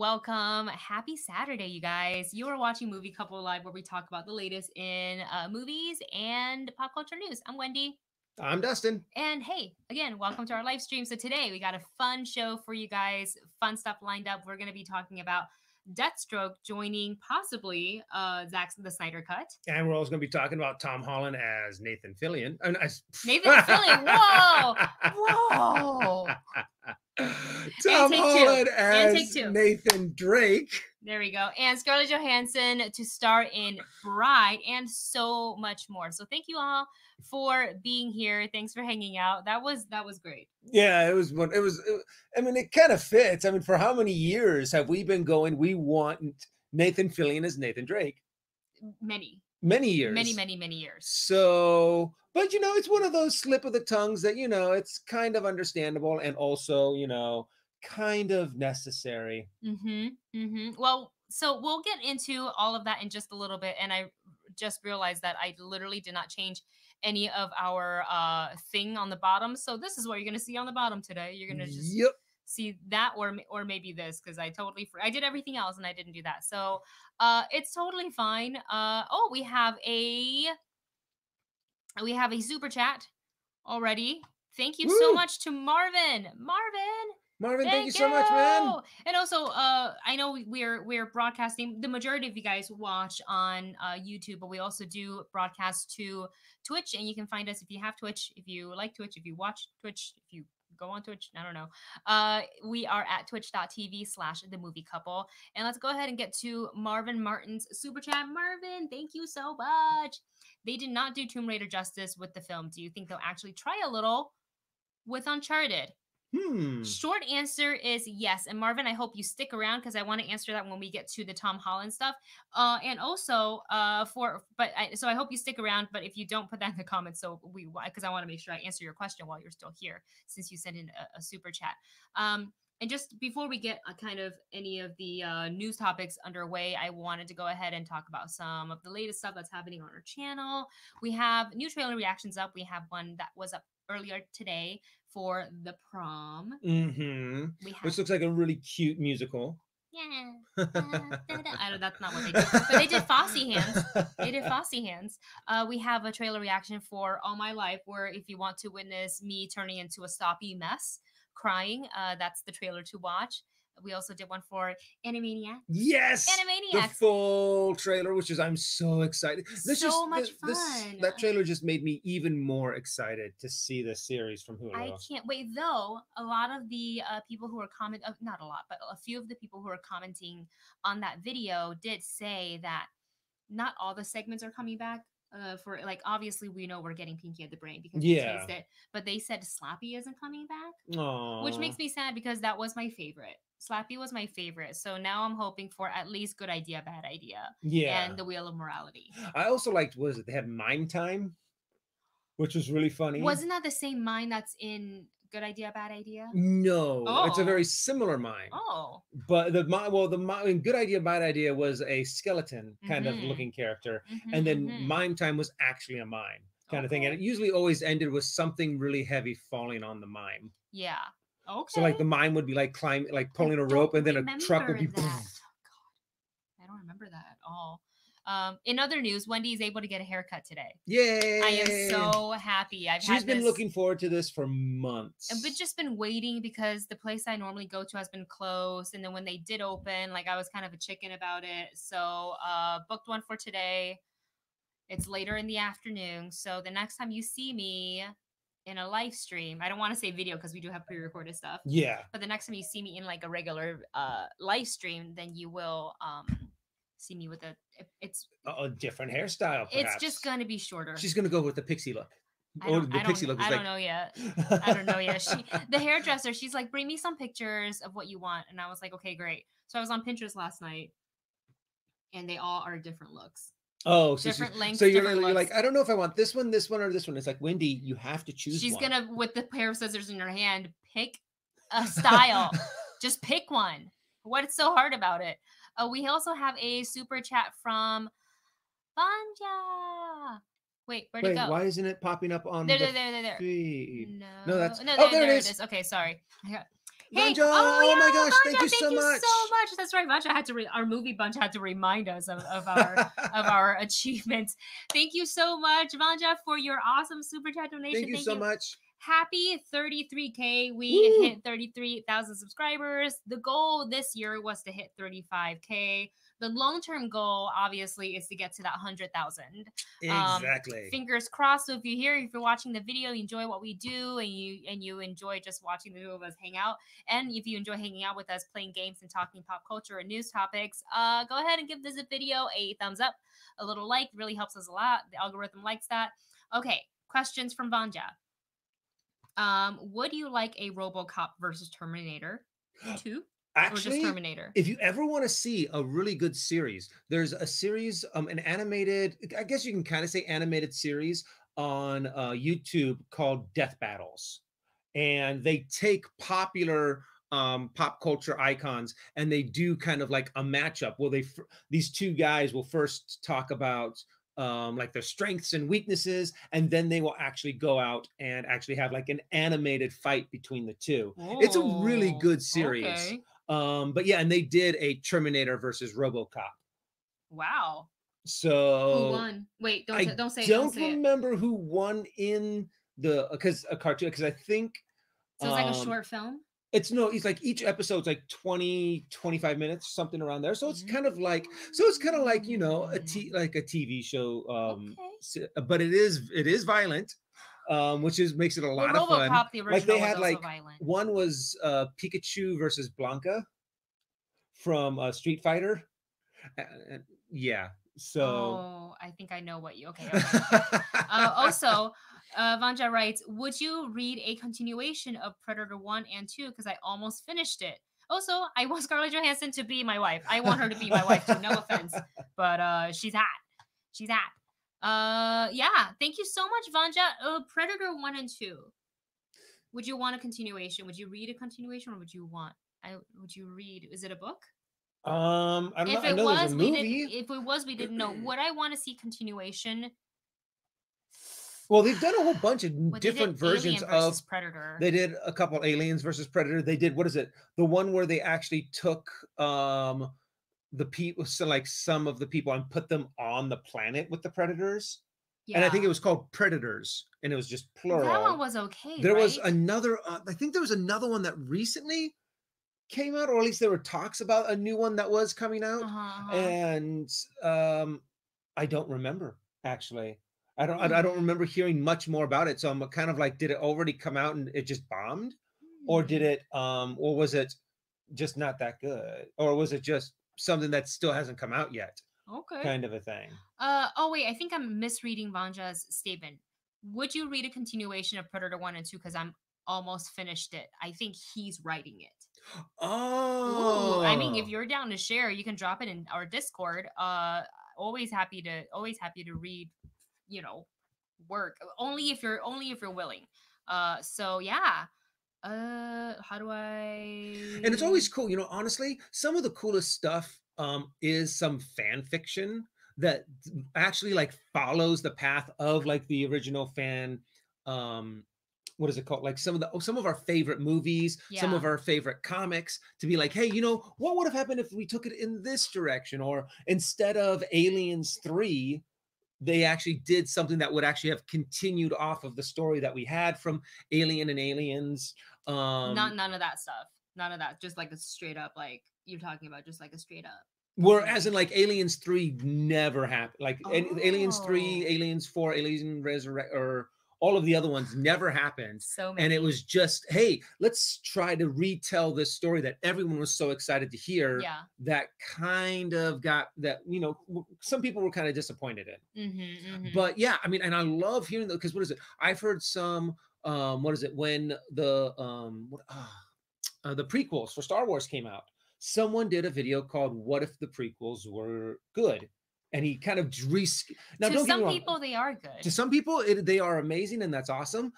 Hi, everyone, and welcome. Happy Saturday, you guys. You are watching Movie Couple Live, where we talk about the latest in uh, movies and pop culture news. I'm Wendy. I'm Dustin. And hey, again, welcome to our live stream. So, today we got a fun show for you guys, fun stuff lined up. We're going to be talking about Deathstroke joining possibly uh Zack the Snyder Cut. And we're also going to be talking about Tom Holland as Nathan Fillion. Uh, as... Nathan Fillion. Whoa. Whoa. Tom Holland two. as Nathan Drake. There we go. And Scarlett Johansson to star in Bride and so much more. So thank you all for being here. Thanks for hanging out. That was that was great. Yeah, it was one. It was. It, I mean, it kind of fits. I mean, for how many years have we been going? We want Nathan Fillion as Nathan Drake. Many. Many years. Many, many, many years. So, but you know, it's one of those slip of the tongues that you know it's kind of understandable and also you know kind of necessary. Mm-hmm. Mm-hmm. Well, so we'll get into all of that in just a little bit, and I just realized that I literally did not change any of our uh thing on the bottom. So this is what you're gonna see on the bottom today. You're gonna just yep. see that or or maybe this because I totally I did everything else and I didn't do that. So uh it's totally fine. Uh oh, we have a we have a super chat already. Thank you Woo! so much to Marvin. Marvin, Marvin, thank, thank you so much, man. And also, uh, I know we're we're broadcasting. The majority of you guys watch on uh, YouTube, but we also do broadcast to Twitch, and you can find us if you have Twitch, if you like Twitch, if you watch Twitch, if you go on Twitch. I don't know. Uh, we are at twitch.tv slash the movie couple. And let's go ahead and get to Marvin Martin's super chat. Marvin, thank you so much. They did not do Tomb Raider justice with the film. Do you think they'll actually try a little with Uncharted? Hmm. Short answer is yes. And Marvin, I hope you stick around because I want to answer that when we get to the Tom Holland stuff. Uh, and also, uh, for but I, so I hope you stick around. But if you don't, put that in the comments so we because I want to make sure I answer your question while you're still here since you sent in a, a super chat. Um, and just before we get a kind of any of the uh, news topics underway, I wanted to go ahead and talk about some of the latest stuff that's happening on our channel. We have new trailer reactions up. We have one that was up earlier today for the prom. Mm-hmm. Have- Which looks like a really cute musical. Yeah. I know that's not what they did, but they did Fosse hands. They did Fosse hands. Uh, we have a trailer reaction for All My Life, where if you want to witness me turning into a stoppy mess, crying, uh, that's the trailer to watch. We also did one for Animaniacs. Yes, Animaniacs. The full trailer, which is I'm so excited. This so just, much fun. This, that trailer just made me even more excited to see the series from Hulu. I can't wait. Though a lot of the uh, people who are comment, uh, not a lot, but a few of the people who are commenting on that video did say that not all the segments are coming back uh for like obviously we know we're getting Pinky and the Brain because yeah it, but they said Slappy isn't coming back, Aww. which makes me sad because that was my favorite. Slappy was my favorite, so now I'm hoping for at least Good Idea, Bad Idea, yeah, and The Wheel of Morality. I also liked was it they had Mime Time, which was really funny. Wasn't that the same mime that's in Good Idea, Bad Idea? No, oh. it's a very oh. similar mime. Oh, but the mime, well, the mime, Good Idea, Bad Idea was a skeleton kind mm-hmm. of looking character, mm-hmm, and then mm-hmm. Mime Time was actually a mime kind okay. of thing, and it usually always ended with something really heavy falling on the mime. Yeah. Okay. So like the mime would be like climbing, like pulling a rope, and then a truck would be. That. Oh, I don't remember that at all. Um, in other news, Wendy is able to get a haircut today. Yay! I am so happy. I've She's been this, looking forward to this for months. I've just been waiting because the place I normally go to has been closed, and then when they did open, like I was kind of a chicken about it. So, uh, booked one for today. It's later in the afternoon, so the next time you see me, in a live stream. I don't want to say video because we do have pre-recorded stuff. Yeah. But the next time you see me in like a regular uh live stream, then you will um see me with a it's a, different hairstyle. Perhaps. It's just gonna be shorter. She's gonna go with the pixie look. or the pixie look. I like... don't know yet. I don't know yet. She, the hairdresser, she's like, bring me some pictures of what you want, and I was like, okay, great. So I was on Pinterest last night, and they all are different looks. Oh, so different lengths. So you're, you're like, I don't know if I want this one, this one, or this one. It's like Wendy, you have to choose. She's one. gonna, with the pair of scissors in her hand, pick a style. Just pick one. What's so hard about it? Uh, we also have a super chat from Vanja. Wait, where'd Wait, it go? Why isn't it popping up on there, the there, there, there, there. feed? No, no, that's no. Oh, there, there, it is. is. Okay, sorry. Hey, oh, yeah, oh my gosh, thank you so much. so much. That's right. Had to re- our movie bunch had to remind us of, of our of our achievements. Thank you so much, Vanja, for your awesome super chat donation. Thank you so much. Happy 33k. We Woo. hit 33,000 subscribers. The goal this year was to hit 35k. The long-term goal obviously is to get to that 100,000. Um, Exactly. fingers crossed. So if you're here, if you're watching the video, you enjoy what we do, and you and you enjoy just watching the two of us hang out, and if you enjoy hanging out with us, playing games and talking pop culture and news topics, uh, go ahead and give this video a thumbs up, a little like, really helps us a lot. The algorithm likes that. Okay, questions from Vanja. Um, would you like a RoboCop versus Terminator 2 or just Actually, Terminator? if you ever want to see a really good series, there's a series, um, an animated, I guess you can kind of say animated series on uh, YouTube called Death Battles. And they take popular um, pop culture icons and they do kind of like a matchup. Well, they these two guys will first talk about um, like their strengths and weaknesses, and then they will actually go out and actually have like an animated fight between the two. It's a really Oh, good series. okay. Um, but yeah, and they did a Terminator versus RoboCop. Wow. So Who won? Wait, don't I say, don't say it. don't Don't say it. remember who won in the because a cartoon because I think So it's like a um, short film. it's no it's like each episode's like 20 25 minutes something around there so it's kind of like Mm. so it's kind of like you know a t like a tv show um Okay. but it is it is violent um which is makes it a Well, lot of fun the original, Like, they had, like, violent. one was uh pikachu versus blanka from uh, street fighter uh, yeah so Oh, I think I know what you. Okay. okay. uh, also, uh, Vanja writes, "Would you read a continuation of Predator One and Two? Because I almost finished it. Also, I want Scarlett Johansson to be my wife. I want her to be my wife too. No offense, but uh, she's hot. She's hot. Uh, yeah. Thank you so much, Vanja. Uh, Predator One and Two. Would you want a continuation? Would you read a continuation, or would you want? I would you read? Is it a book? um i don't if know i it was, a we didn't. If it was, we didn't know. Would I want to see continuation? well they've done a whole bunch of Well, different versions of Predator. They did a couple aliens versus predator. They did what is it? The one where they actually took um the people so like some of the people and put them on the planet with the predators. And I think it was called Predators and it was just plural. That one was okay. there was another uh, I think there was another one that recently came out or at least there were talks about a new one that was coming out Uh-huh, uh-huh. and um I don't remember actually. I don't I, I don't Hmm. remember hearing much more about it. So I'm kind of like did it already come out and it just bombed? or did Hmm. it um or was it just not that good or was it just something that still hasn't come out yet Okay. kind of a thing Uh oh wait, I think I'm misreading Vanja's statement. Would you read a continuation of Predator 1 and 2 cuz I'm almost finished it. I think he's writing it. oh Ooh, I mean if you're down to share, you can drop it in our Discord. Uh always happy to always happy to read, you know, work. Only if you're only if you're willing. Uh so yeah. Uh how do I and it's always cool you know honestly some of the coolest stuff um is some fan fiction that actually like follows the path of like the original fan um what is it called? Like some of the oh, some of our favorite movies some of our favorite comics to be like hey you know what would have happened if we took it in this direction? Or instead of aliens 3 they actually did something that would actually have continued off of the story that we had from alien and aliens um not none of that stuff. None of that. Just like a straight up like you're talking about just like a straight up. Whereas in like Aliens 3 never happened. Like A- Aliens 3, Oh. Aliens 4, Alien Resurrect, or all of the other ones never happened. So many. And it was just, hey, let's try to retell this story that everyone was so excited to hear. yeah. That kind of got that, you know, some people were kind of disappointed in. Mm-hmm, But yeah, I mean, and I love hearing that because what is it? I've heard some, um, what is it? When the, um, what, ah, uh, the prequels for Star Wars came out, someone did a video called "What if the prequels were good?" and he kind of re. Now, to some people they are good. to some people, it, they are amazing and that's awesome,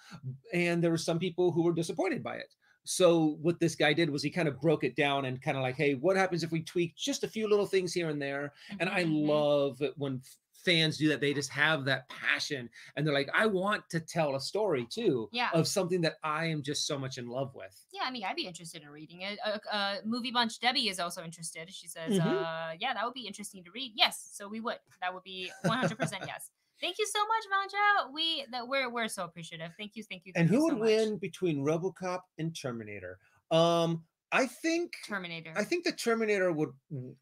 and there were some people who were disappointed by it. So what this guy did was he kind of broke it down and kind of like, hey, what happens if we tweak just a few little things here and there? And I Mhm, mhm. love it when fans do that. They just have that passion and they're like, I want to tell a story too Yeah. of something that I am just so much in love with. Yeah, I mean, I'd be interested in reading it. Uh, uh, Movie Bunch Debbie is also interested. She says, Mhm. uh, "Yeah, that would be interesting to read." Yes, so we would. That would be one hundred percent yes. Thank you so much, Vanja. We that we're we're so appreciative. Thank you, thank you. And thank you who so would much. win between RoboCop and Terminator? Um, I think Terminator. I think the Terminator would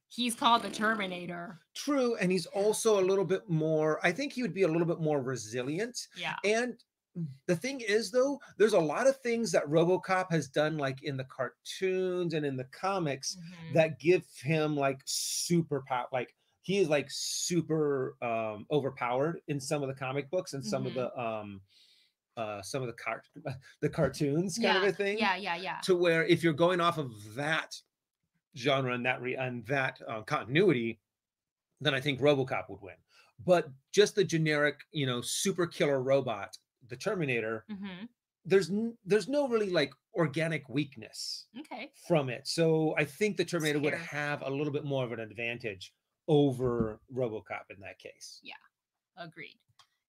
He's called the Terminator. true, and he's also a little bit more. I think he would be a little bit more resilient. Yeah. And the thing is, though, there's a lot of things that RoboCop has done, like in the cartoons and in the comics, Mhm. that give him like super power. Like he is like super um, overpowered in some of the comic books and some Mhm. of the um, uh, some of the cart the cartoons kind yeah. of a thing. Yeah, yeah, yeah. To where if you're going off of that genre and that re- and that uh, continuity, then I think RoboCop would win. But just the generic, you know, super killer robot, the Terminator, hmm there's n- there's no really like organic weakness Okay. from it. So I think the Terminator would have a little bit more of an advantage over RoboCop in that case. Yeah, agreed.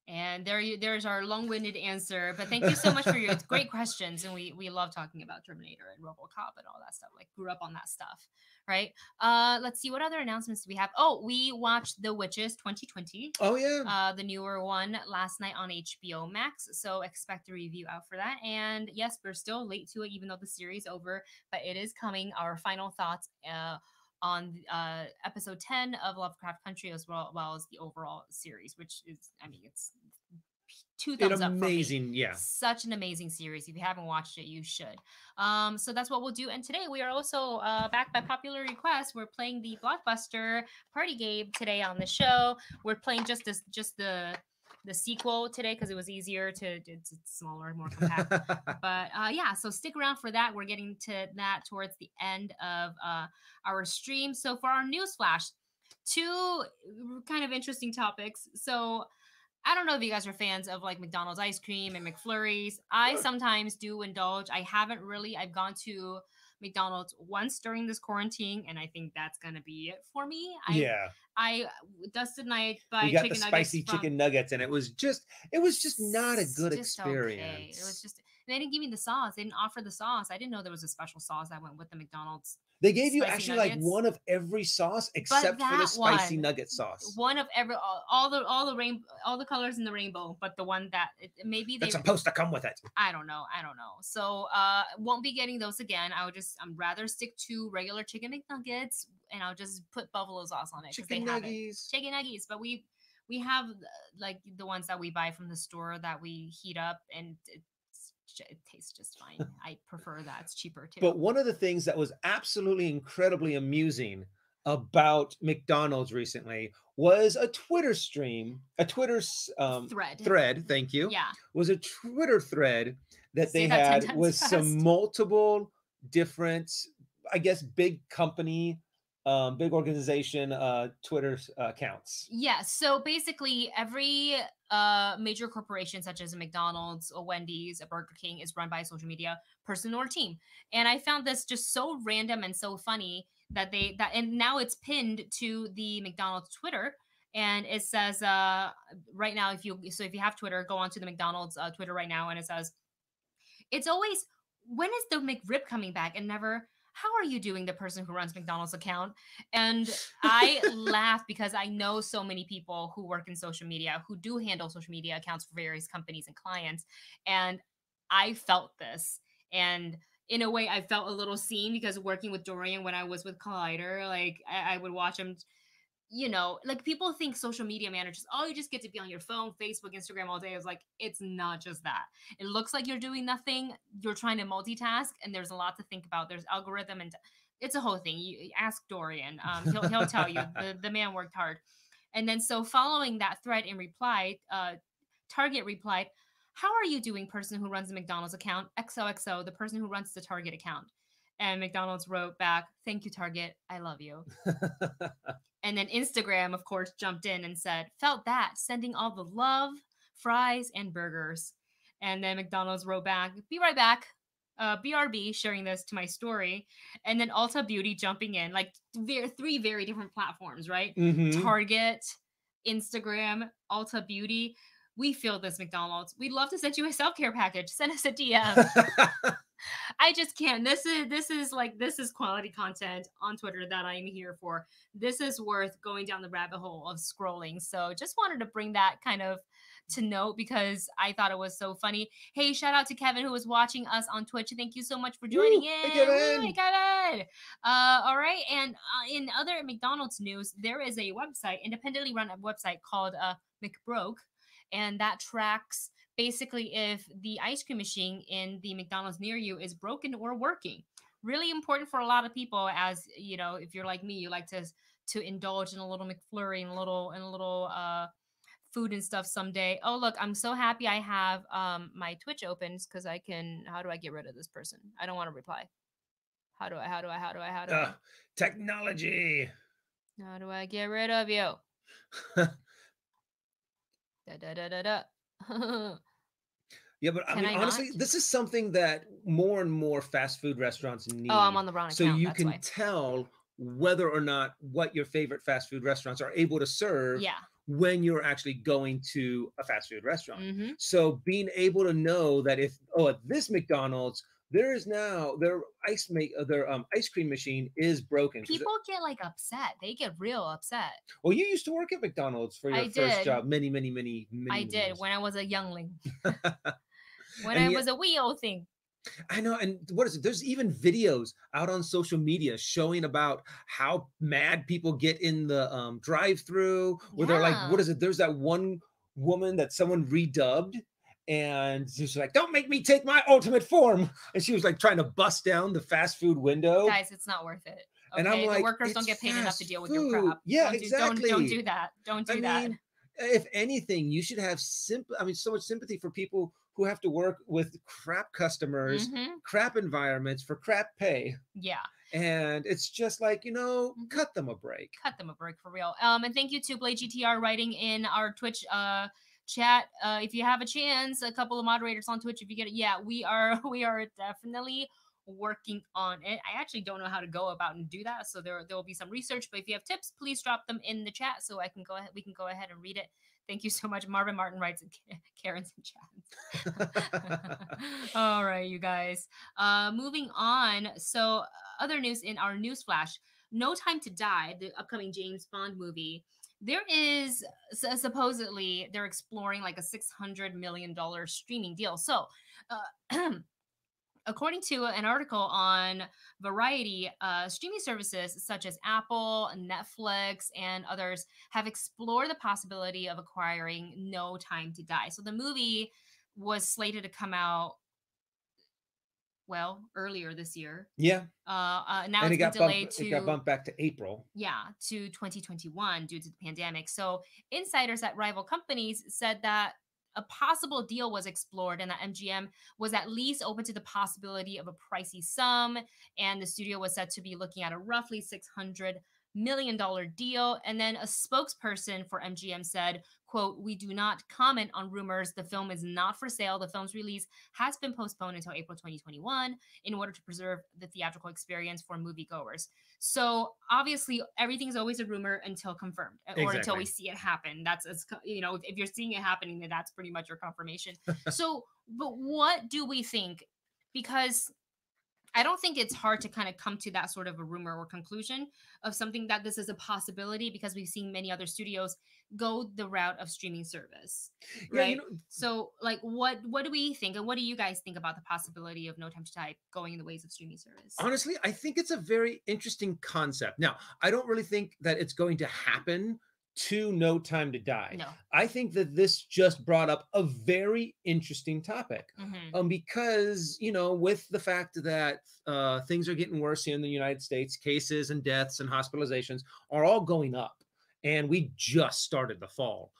And there, you, there's our long-winded answer. But thank you so much for your great questions, and we we love talking about Terminator and RoboCop and all that stuff. Like grew up on that stuff, right? Uh, let's see what other announcements do we have. Oh, we watched The Witches 2020, Oh yeah. uh, the newer one last night on HBO Max. So expect a review out for that. And yes, we're still late to it, even though the series over, but it is coming. Our final thoughts. Uh, on uh, episode 10 of Lovecraft Country as well, well as the overall series, which is, I mean, it's two thumbs up. for me. amazing, yeah. Such an amazing series. If you haven't watched it, you should. Um, so that's what we'll do. And today we are also uh, back by popular request. We're playing the blockbuster party game today on the show. We're playing just this, just the the sequel today because it was easier to it's, it's smaller, and more compact. But uh, yeah so stick around for that. We're getting to that towards the end of uh, our stream. So for our news flash two kind of interesting topics. So i don't know if you guys are fans of like mcdonald's ice cream and mcflurries. I sometimes do indulge. I haven't really. I've gone to mcdonald's once during this quarantine and i think that's gonna be it for me i yeah. i dustin and i buy We got the chicken nuggets spicy from- chicken nuggets, and it was just it was just not a good experience. okay. It was just they didn't give me the sauce. They didn't offer the sauce. I didn't know there was a special sauce that went with the McDonald's. They gave you actually like one of every sauce except for the spicy one- nugget sauce. One of every all, all the all the rainbow all the colors in the rainbow, but the one that it, maybe they That's supposed to come with it. I don't know. I don't know. So uh won't be getting those again. I would just I'm rather stick to regular chicken McNuggets and I'll just put buffalo sauce on it Chicken nuggies. Chicken nuggets, but we we have uh, like the ones that we buy from the store that we heat up and it tastes just fine. I prefer that. It's cheaper too. But one of the things that was absolutely incredibly amusing about McDonald's recently was a Twitter stream, a Twitter um, thread. thread. Thank you. Yeah. Was a Twitter thread that Say they that had with fast. some multiple different, I guess, big company, um, big organization uh, Twitter uh, accounts. Yeah. So basically, every uh, major corporation, such as a McDonald's, a Wendy's, a Burger King, is run by a social media person or team. And I found this just so random and so funny that they that and now it's pinned to the McDonald's Twitter. And it says uh, right now, if you so if you have Twitter, go on to the McDonald's uh, Twitter right now, and it says it's always when is the McRib coming back, and never how are you doing, the person who runs McDonald's account. And I laugh because I know so many people who work in social media who do handle social media accounts for various companies and clients. And I felt this. And in a way, I felt a little seen because working with Dorian when I was with Collider, like I, I would watch him, you know, like people think social media managers, oh, you just get to be on your phone, Facebook, Instagram all day. I was like, it's not just that. It looks like you're doing nothing. You're trying to multitask, and there's a lot to think about. There's algorithm and it's a whole thing. You you ask Dorian. Um, he'll he'll tell you. The the man worked hard. And then so following that thread in reply, uh, Target replied, "How are you doing, person who runs the McDonald's account? XOXO, the person who runs the Target account." And McDonald's wrote back, "Thank you, Target. I love you." And then Instagram, of course, jumped in and said, "Felt that, sending all the love, fries, and burgers." And then McDonald's wrote back, "Be right back." Uh, BRB sharing this to my story, and then Ulta Beauty jumping in, like three very different platforms, right? Mhm. Target, Instagram, Ulta Beauty. We feel this McDonald's. We'd love to send you a self care package. Send us a DM. I just can't. This is this is like this is quality content on Twitter that I'm here for. This is worth going down the rabbit hole of scrolling. So just wanted to bring that kind of to note because I thought it was so funny. Hey, shout out to Kevin who was watching us on Twitch. Thank you so much for joining Woo, in. Hey, Kevin. Hey, Kevin. Uh, all right. And uh, in other McDonald's news, there is a website, independently run a website called uh, McBroke, and that tracks basically if the ice cream machine in the McDonald's near you is broken or working. Really important for a lot of people, as you know, if you're like me, you like to to indulge in a little McFlurry and a little and a little uh food and stuff someday. Oh, look, I'm so happy I have um my Twitch opens because I can. How do I get rid of this person? I don't want to reply. How do I? How do I? How do I? How do uh, I? Technology. How do I get rid of you? da da da da da. yeah, but I mean, I honestly, not? this is something that more and more fast food restaurants need. Oh, I'm on the wrong account. So you can why. tell whether or not what your favorite fast food restaurants are able to serve. Yeah when you're actually going to a fast food restaurant. Mm-hmm. So being able to know that if oh at this McDonald's there is now their ice make uh, their um ice cream machine is broken. People it, get like upset. They get real upset. Well, you used to work at McDonald's for your I first did. job many, many, many, many. I did years. when I was a youngling. when I yet, was a wee old thing. I know, and what is it? There's even videos out on social media showing about how mad people get in the um, drive-through, where yeah. they're like, "What is it?" There's that one woman that someone redubbed, and she's like, "Don't make me take my ultimate form," and she was like trying to bust down the fast food window. Guys, it's not worth it. Okay? And I'm like, the workers don't get paid enough to deal with food. your crap. Yeah, don't exactly. Do, don't, don't do that. Don't do I that. Mean, if anything, you should have simple. I mean, so much sympathy for people who have to work with crap customers, mm-hmm. crap environments for crap pay. Yeah. And it's just like, you know, mm-hmm. cut them a break. Cut them a break for real. Um, and thank you to Blade GTR writing in our Twitch uh chat. Uh if you have a chance, a couple of moderators on Twitch, if you get it, yeah, we are we are definitely working on it. I actually don't know how to go about and do that. So there there will be some research, but if you have tips, please drop them in the chat so I can go ahead we can go ahead and read it. Thank you so much. Marvin Martin writes Karen's in chat. All right, you guys. Uh, moving on. So, other news in our news flash No Time to Die, the upcoming James Bond movie. There is supposedly they're exploring like a $600 million streaming deal. So, uh, according to an article on Variety, uh, streaming services such as Apple, Netflix, and others have explored the possibility of acquiring No Time to Die. So the movie was slated to come out well earlier this year. Yeah. Uh, uh now and it's it got delayed bumped, to it got bumped back to April. Yeah, to 2021 due to the pandemic. So insiders at rival companies said that a possible deal was explored and that MGM was at least open to the possibility of a pricey sum. And the studio was said to be looking at a roughly 600 million dollar deal. And then a spokesperson for MGM said quote we do not comment on rumors. The film is not for sale. The film's release has been postponed until April 2021 in order to preserve the theatrical experience for moviegoers. So obviously everything's always a rumor until confirmed exactly. or until we see it happen. That's as you know if you're seeing it happening then that's pretty much your confirmation. So but what do we think? Because I don't think it's hard to kind of come to that sort of a rumor or conclusion of something that this is a possibility because we've seen many other studios go the route of streaming service. Right. Yeah, you know, mm so like what what do we think and what do you guys think about the possibility of No Time to Die going in the ways of streaming service? Honestly, I think it's a very interesting concept. Now, I don't really think that it's going to happen to No Time to Die. No. I think that this just brought up a very interesting topic. Mm-hmm. Um, because, you know, with the fact that uh, things are getting worse here in the United States, cases and deaths and hospitalizations are all going up. And we just started the fall,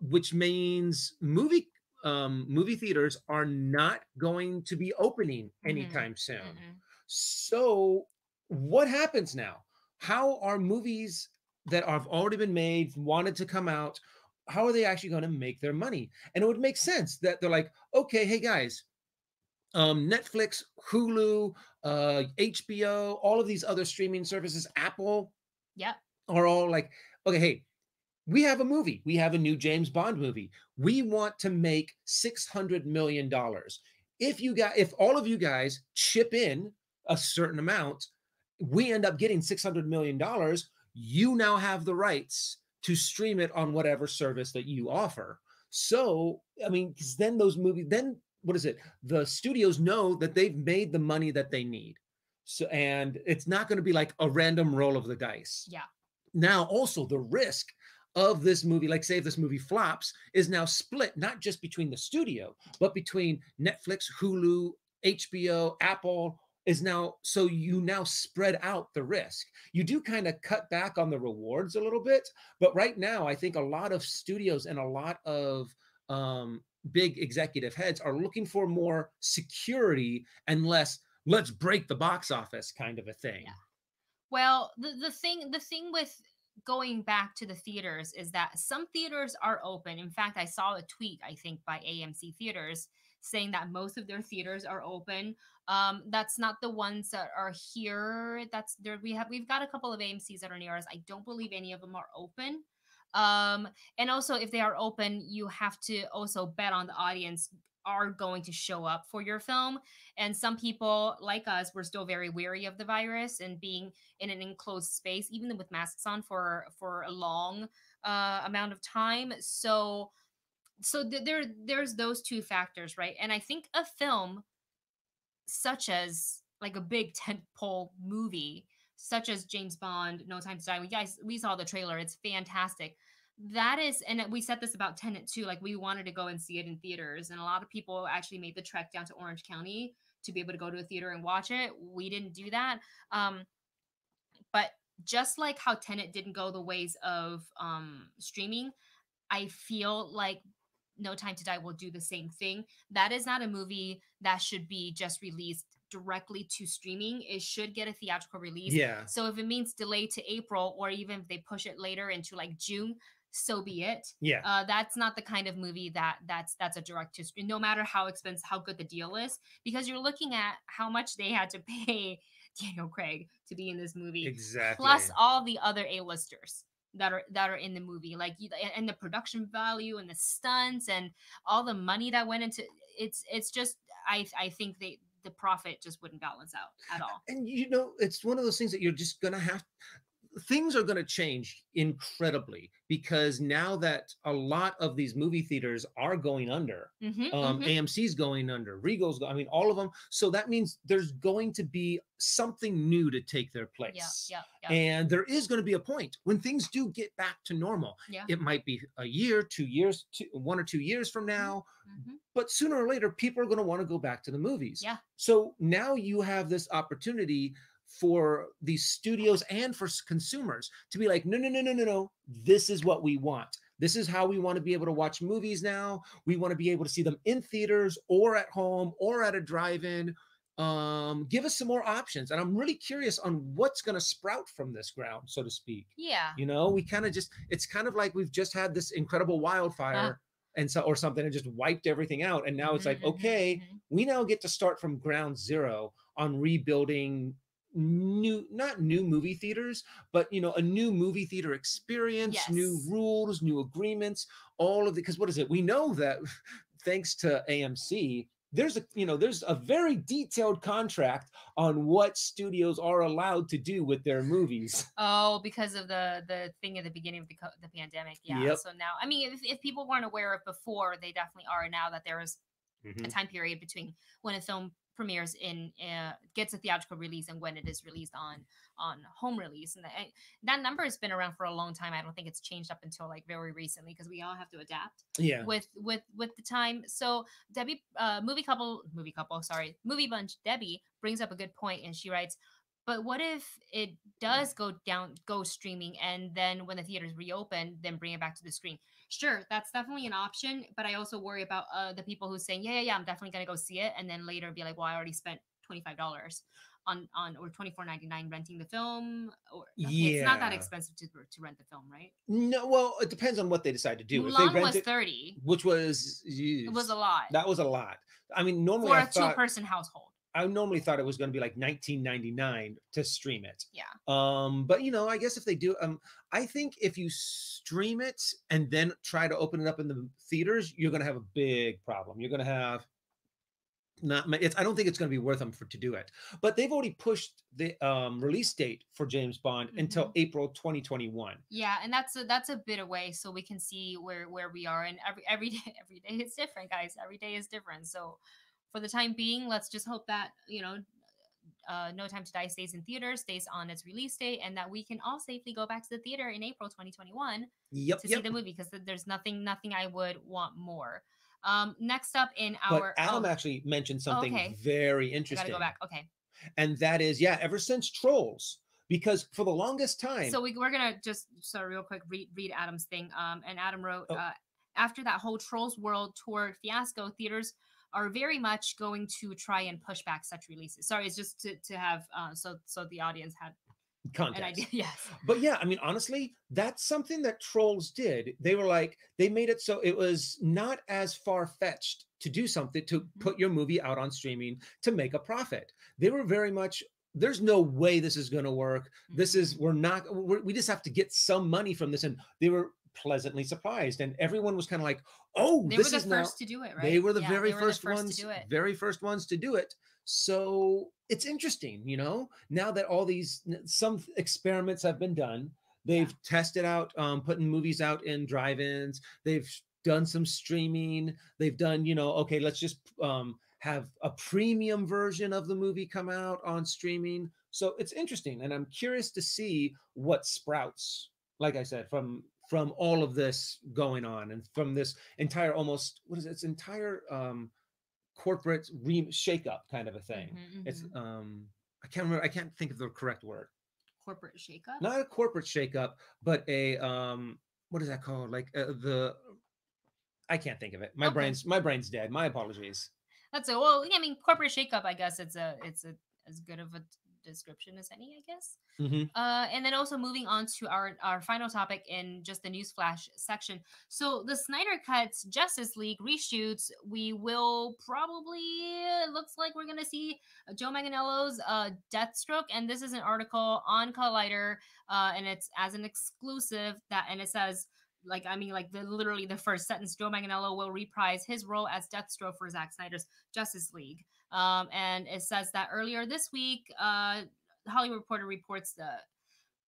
which means movie um, movie theaters are not going to be opening mm-hmm. anytime mm-hmm. soon. Mm-hmm. So, what happens now? How are movies that have already been made, wanted to come out, how are they actually going to make their money? And it would make sense that they're like, okay, hey guys, um, Netflix, Hulu, uh, HBO, all of these other streaming services, Apple, yeah, are all like, okay, hey, we have a movie. We have a new James Bond movie. We want to make six hundred million dollars. If you got, if all of you guys chip in a certain amount, we end up getting six hundred million dollars. You now have the rights to stream it on whatever service that you offer. So, I mean, because then those movies, then what is it? The studios know that they've made the money that they need. So, and it's not going to be like a random roll of the dice. Yeah. Now, also the risk of this movie, like say if this movie flops, is now split not just between the studio, but between Netflix, Hulu, HBO, Apple, is now so you now spread out the risk. You do kind of cut back on the rewards a little bit, but right now I think a lot of studios and a lot of um, big executive heads are looking for more security and less let's break the box office kind of a thing. Yeah. Well, the the thing the thing with going back to the theaters is that some theaters are open. In fact, I saw a tweet I think by AMC Theaters saying that most of their theaters are open. Um, that's not the ones that are here. That's there. We have we've got a couple of AMC's that are near us. I don't believe any of them are open. Um, and also, if they are open, you have to also bet on the audience are going to show up for your film. And some people, like us, were still very weary of the virus and being in an enclosed space, even with masks on for for a long uh, amount of time. So so th- there there's those two factors right? And i think a film such as like a big tentpole movie such as james bond no time to die we guys we saw the trailer it's fantastic. That is and we said this about Tenet too like we wanted to go and see it in theaters and a lot of people actually made the trek down to orange county to be able to go to a theater and watch it. We didn't do that um but just like how Tenet didn't go the ways of um streaming i feel like no Time to Die will do the same thing. That is not a movie that should be just released directly to streaming. It should get a theatrical release. Yeah. So if it means delay to April, or even if they push it later into like June, so be it. Yeah. Uh, that's not the kind of movie that that's that's a direct to stream. No matter how expensive, how good the deal is, because you're looking at how much they had to pay Daniel Craig to be in this movie, exactly. Plus all the other A-listers that are that are in the movie like and the production value and the stunts and all the money that went into it's it's just i i think they the profit just wouldn't balance out at all. And you know it's one of those things that you're just gonna have things are going to change incredibly because now that a lot of these movie theaters are going under mm-hmm, um, mm-hmm. amc's going under regal's i mean all of them so that means there's going to be something new to take their place yeah, yeah, yeah. and there is going to be a point when things do get back to normal yeah. it might be a year two years two, one or two years from mm-hmm, now mm-hmm. but sooner or later people are going to want to go back to the movies yeah so now you have this opportunity for these studios and for consumers to be like, no, no, no, no, no, no. This is what we want. This is how we want to be able to watch movies now. We want to be able to see them in theaters or at home or at a drive-in. Um, give us some more options. And I'm really curious on what's going to sprout from this ground, so to speak. Yeah. You know, we kind of just, it's kind of like we've just had this incredible wildfire. Uh and so or something and just wiped everything out and now it's like mm-hmm, okay mm-hmm. we now get to start from ground zero on rebuilding new not new movie theaters but you know a new movie theater experience yes. new rules new agreements all of the because what is it we know that thanks to amc there's a you know there's a very detailed contract on what studios are allowed to do with their movies oh because of the the thing at the beginning of the, the pandemic yeah yep. so now i mean if, if people weren't aware of before they definitely are now that there is mm-hmm. a time period between when a film premieres in uh, gets a theatrical release and when it is released on on home release and that, that number has been around for a long time. I don't think it's changed up until like very recently because we all have to adapt yeah. with with with the time. So debbie uh movie couple movie couple sorry movie bunch debbie brings up a good point and she writes but what if it does go down go streaming and then when the theaters reopen then bring it back to the screen sure, that's definitely an option. But I also worry about uh, the people who saying, yeah, yeah, yeah, I'm definitely gonna go see it, and then later be like, well, I already spent twenty five dollars on on or twenty four ninety nine renting the film. Or okay, yeah, it's not that expensive to to rent the film, right? No, well, it depends on what they decide to do. Mulan if they rent was thirty, which was it was a lot. That was a lot. I mean, normally for I a two person household. I normally thought it was going to be like 19.99 to stream it. Yeah. Um, but you know, I guess if they do, um, I think if you stream it and then try to open it up in the theaters, you're going to have a big problem. You're going to have not it's i don't think it's going to be worth them for to do it but they've already pushed the um release date for james bond mm-hmm. until april 2021 yeah and that's a that's a bit away so we can see where where we are and every every day every day is different guys every day is different so for the time being let's just hope that you know uh, No Time to Die stays in theaters, stays on its release date, and that we can all safely go back to the theater in April 2021 yep, to yep. see the movie because there's nothing, nothing I would want more. Um, next up in our but Adam oh, actually mentioned something okay. very interesting. I gotta go back. Okay. And that is, yeah, ever since Trolls, because for the longest time. So we, we're gonna just so real quick read read Adam's thing. Um, and Adam wrote, oh. uh, after that whole Trolls World Tour fiasco, theaters are very much going to try and push back such releases. Sorry, it's just to to have uh, so so the audience had context. Yes. But yeah, I mean, honestly, that's something that trolls did. They were like, they made it so it was not as far fetched to do something to mm-hmm. put your movie out on streaming to make a profit. They were very much. There's no way this is going to work. This is mm-hmm. we're not. We're, we just have to get some money from this, and they were pleasantly surprised, and everyone was kind of like, "Oh, they this were the is first now, to do it, right? They were the yeah, very were first, the first ones, very first ones to do it. So it's interesting, you know, now that all these some experiments have been done, they've yeah. tested out um, putting movies out in drive-ins, they've done some streaming, they've done, you know, okay, let's just um, have a premium version of the movie come out on streaming. So it's interesting, and I'm curious to see what sprouts. Like I said, from from all of this going on, and from this entire almost what is it? It's entire um, corporate re- shakeup kind of a thing. Mm-hmm, mm-hmm. It's um I can't remember I can't think of the correct word. Corporate shakeup? Not a corporate shakeup, but a um what is that called? Like uh, the I can't think of it. My okay. brain's my brain's dead. My apologies. That's a well, I mean corporate shakeup I guess it's a it's a as good of a description as any, I guess. Mm-hmm. Uh, and then also moving on to our our final topic in just the news flash section. So the Snyder Cuts Justice League reshoots, we will probably looks like we're gonna see Joe Manganiello's uh, Deathstroke, and this is an article on Collider, uh, and it's as an exclusive that, and it says like I mean, like the literally the first sentence, Joe Manganiello will reprise his role as Deathstroke for Zack Snyder's Justice League. Um, and it says that earlier this week, uh, Hollywood Reporter reports the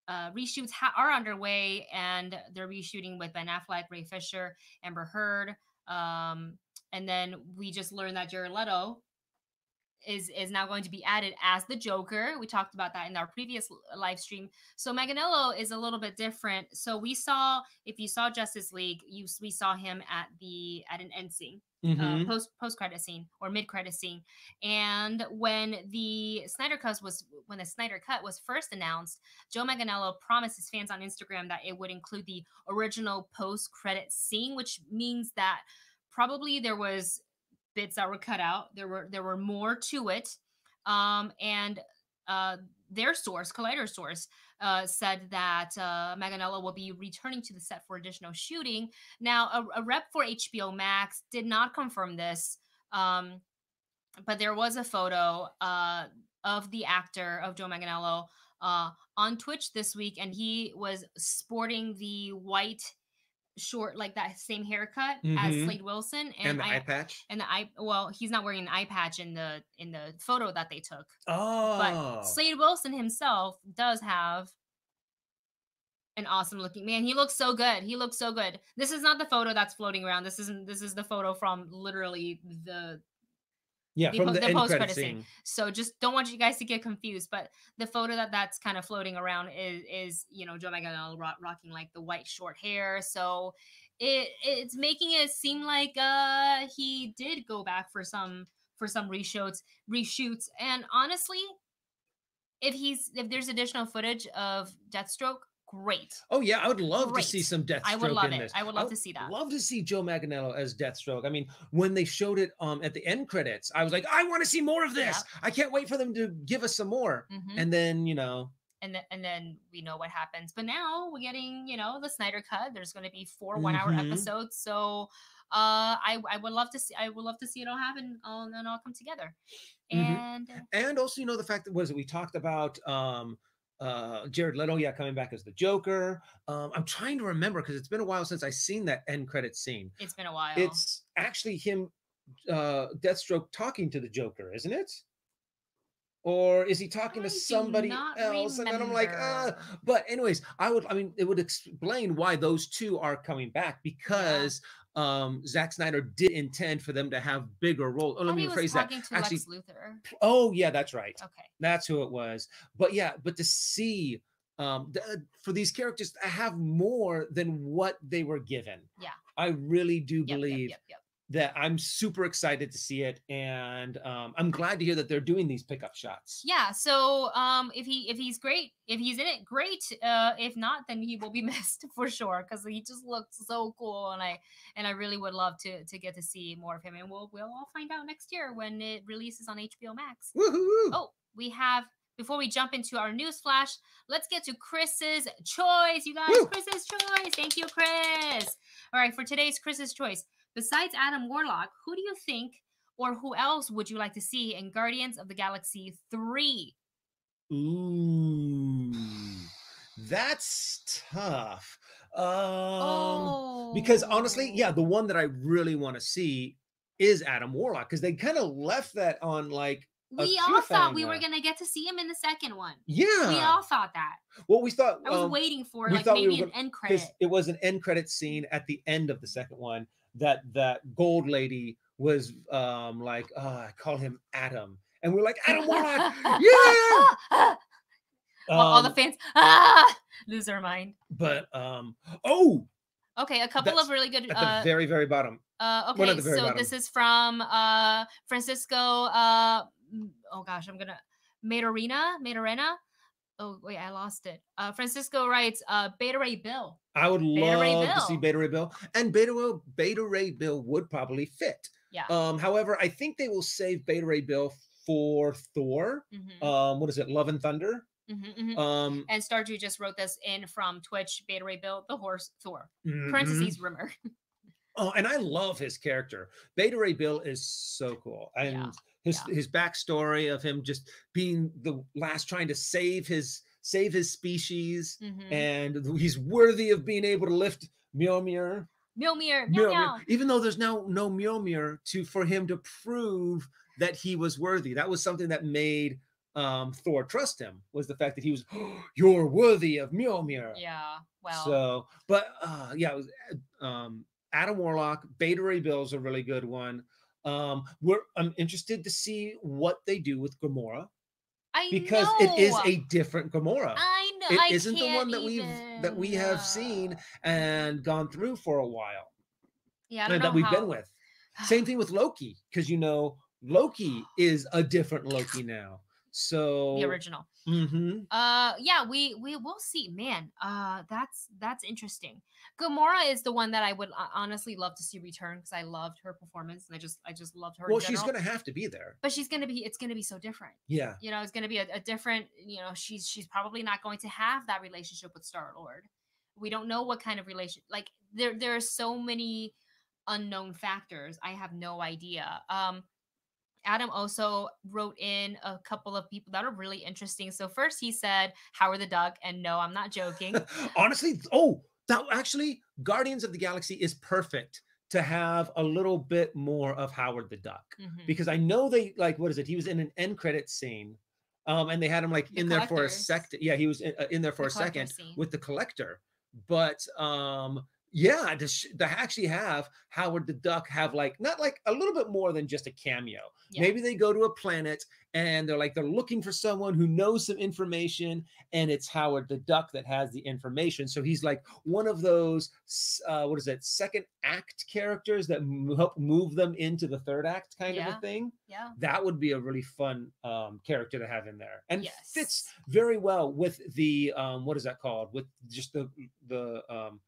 uh, reshoots ha- are underway, and they're reshooting with Ben Affleck, Ray Fisher, Amber Heard. Um, and then we just learned that Jared Leto is is now going to be added as the Joker. We talked about that in our previous live stream. So Manganiello is a little bit different. So we saw, if you saw Justice League, you we saw him at the at an end scene. Uh, mm-hmm. Uh, post post credit scene or mid credit scene, and when the Snyder Cut was when the Snyder Cut was first announced, Joe Manganiello promised his fans on Instagram that it would include the original post credit scene, which means that probably there was bits that were cut out. There were there were more to it, um, and uh, their source, Collider source, uh, said that uh, Manganiello will be returning to the set for additional shooting. Now, a, a rep for HBO Max did not confirm this, um, but there was a photo uh, of the actor of Joe Manganiello uh, on Twitch this week, and he was sporting the white short like that same haircut mm-hmm. as Slade Wilson and, and the I, eye patch? and the eye well he's not wearing an eye patch in the in the photo that they took oh. But Slade Wilson himself does have an awesome looking man he looks so good he looks so good. This is not the photo that's floating around this isn't this is the photo from literally the yeah, the, from the, the post credit scene. So just don't want you guys to get confused. But the photo that that's kind of floating around is is you know Joe Manganiello rock, rocking like the white short hair. So it it's making it seem like uh he did go back for some for some reshoots reshoots. And honestly, if he's if there's additional footage of Deathstroke, great. Oh yeah, I would love great. to see some Deathstroke I would love in it. this. I would love I would to see that. Love to see Joe Manganiello as Deathstroke. I mean, when they showed it um at the end credits, I was like, I want to see more of this. I can't wait for them to give us some more. Mm-hmm. And then you know, and then and then we know what happens. But now we're getting, you know, the Snyder cut. There's going to be 4 one-hour Mhm. episodes, so uh, I I would love to see I would love to see it all happen all, and all come together. Mhm. And uh, and also you know the fact that was we talked about um uh Jared Leto yeah coming back as the Joker. Um I'm trying to remember because it's been a while since I seen that end credit scene. It's been a while. it's actually him uh Deathstroke talking to the Joker isn't it? Or is he talking I to somebody else? And then I'm like uh but anyways I would I mean it would explain why those two are coming back because um Zack Snyder did intend for them to have bigger roles oh, let me rephrase that actually oh yeah that's right Okay. that's who it was. But yeah, but to see um th- uh, for these characters to have more than what they were given. Yeah. I really do yep, believe yep, yep. That I'm super excited to see it and um I'm glad to hear that they're doing these pickup shots. Yeah. So um, if he if he's great, if he's in it, great. Uh, if not, then he will be missed for sure because he just looks so cool, and I and I really would love to to get to see more of him, and we'll we'll all find out next year when it releases on HBO Max. Woohoo! Oh, we have. Before we jump into our news flash, let's get to Chris's choice. You guys, Woo! Chris's choice. Thank you, Chris. All right, for today's Chris's choice, besides Adam Warlock, who do you think or who else would you like to see in Guardians of the Galaxy 3? Ooh. That's tough. Um oh. because honestly, yeah, the one that I really want to see is Adam Warlock because they kind of left that on like we all thought we were going to get to see him in the second one. yeah. We all thought that. Well, we thought I was um, waiting for like thought we maybe were an end credit. it was an end credit scene at the end of the second one that that gold lady was um like oh, I call him Adam and we're like Adam Warlock yeah While all the Um, fans ah, lose their mind. but um oh Okay, a couple of really good at the uh, very very bottom Uh, okay, the so bottom. this is from uh Francisco. Uh, oh gosh, I'm gonna Mayorina, Mayorena. Oh wait, I lost it. Uh, Francisco writes, uh, Beta Ray Bill. I would Beta love to see Beta Ray Bill and Beta Ray, Beta Ray Bill would probably fit Yeah. um however I think they will save Beta Ray Bill for Thor Mhm, um what is it Love and Thunder mhm, mhm. um and Stardew just wrote this in from Twitch. Beta Ray Bill, the horse Thor. mhm. Parentheses rumor. Oh, and I love his character. Beta Ray Bill is so cool, and Yeah, his yeah. his backstory of him just being the last trying to save his save his species, Mhm. and he's worthy of being able to lift Mjolnir. Mjolnir, meow, Mjolnir, even though there's now no Mjolnir to for him to prove that he was worthy. That was something that made um, Thor trust him was the fact that he was you're worthy of Mjolnir. Yeah. Well. So, but uh, yeah, it was uh, um, Adam Warlock, Beta Ray Bill's a really good one. Um, we're I'm interested to see what they do with Gamora I because it is a different Gamora. I know. It I isn't the one that we've that we have seen and gone through for a while, Yeah, I don't and know that we've how- been with. Same thing with Loki, because you know Loki is a different Loki now. So the original. Mhm. Uh, yeah, we we will see. Man, uh, that's that's interesting. Gamora is the one that I would honestly love to see return because I loved her performance and I just I just loved her. in Well, she's gonna have to be there. but she's gonna be. It's gonna be so different. Yeah. You know, it's gonna be a, a different. You know, she's she's probably not going to have that relationship with Star Lord. We don't know what kind of relation. Like there there are so many unknown factors. I have no idea. Um, Adam also wrote in a couple of people that are really interesting. So first he said Howard the Duck, and no, I'm not joking. Honestly, oh, that actually Guardians of the Galaxy is perfect to have a little bit more of Howard the Duck Mhm. because I know they like what is it? He was in an end credit scene. Um, and they had him like The in there for a second. Yeah, he was in, uh, in there for The a second scene. with the collector. But um, yeah, to, sh- to actually have Howard the Duck have like not like a little bit more than just a cameo. Yeah. Maybe they go to a planet and they're like they're looking for someone who knows some information, and it's Howard the Duck that has the information. So he's like one of those uh, what is it second act characters that m- help move them into the third act kind of a thing. Yeah. That would be a really fun um, character to have in there, and Yes. fits very well with the um, what is that called? With just the the um,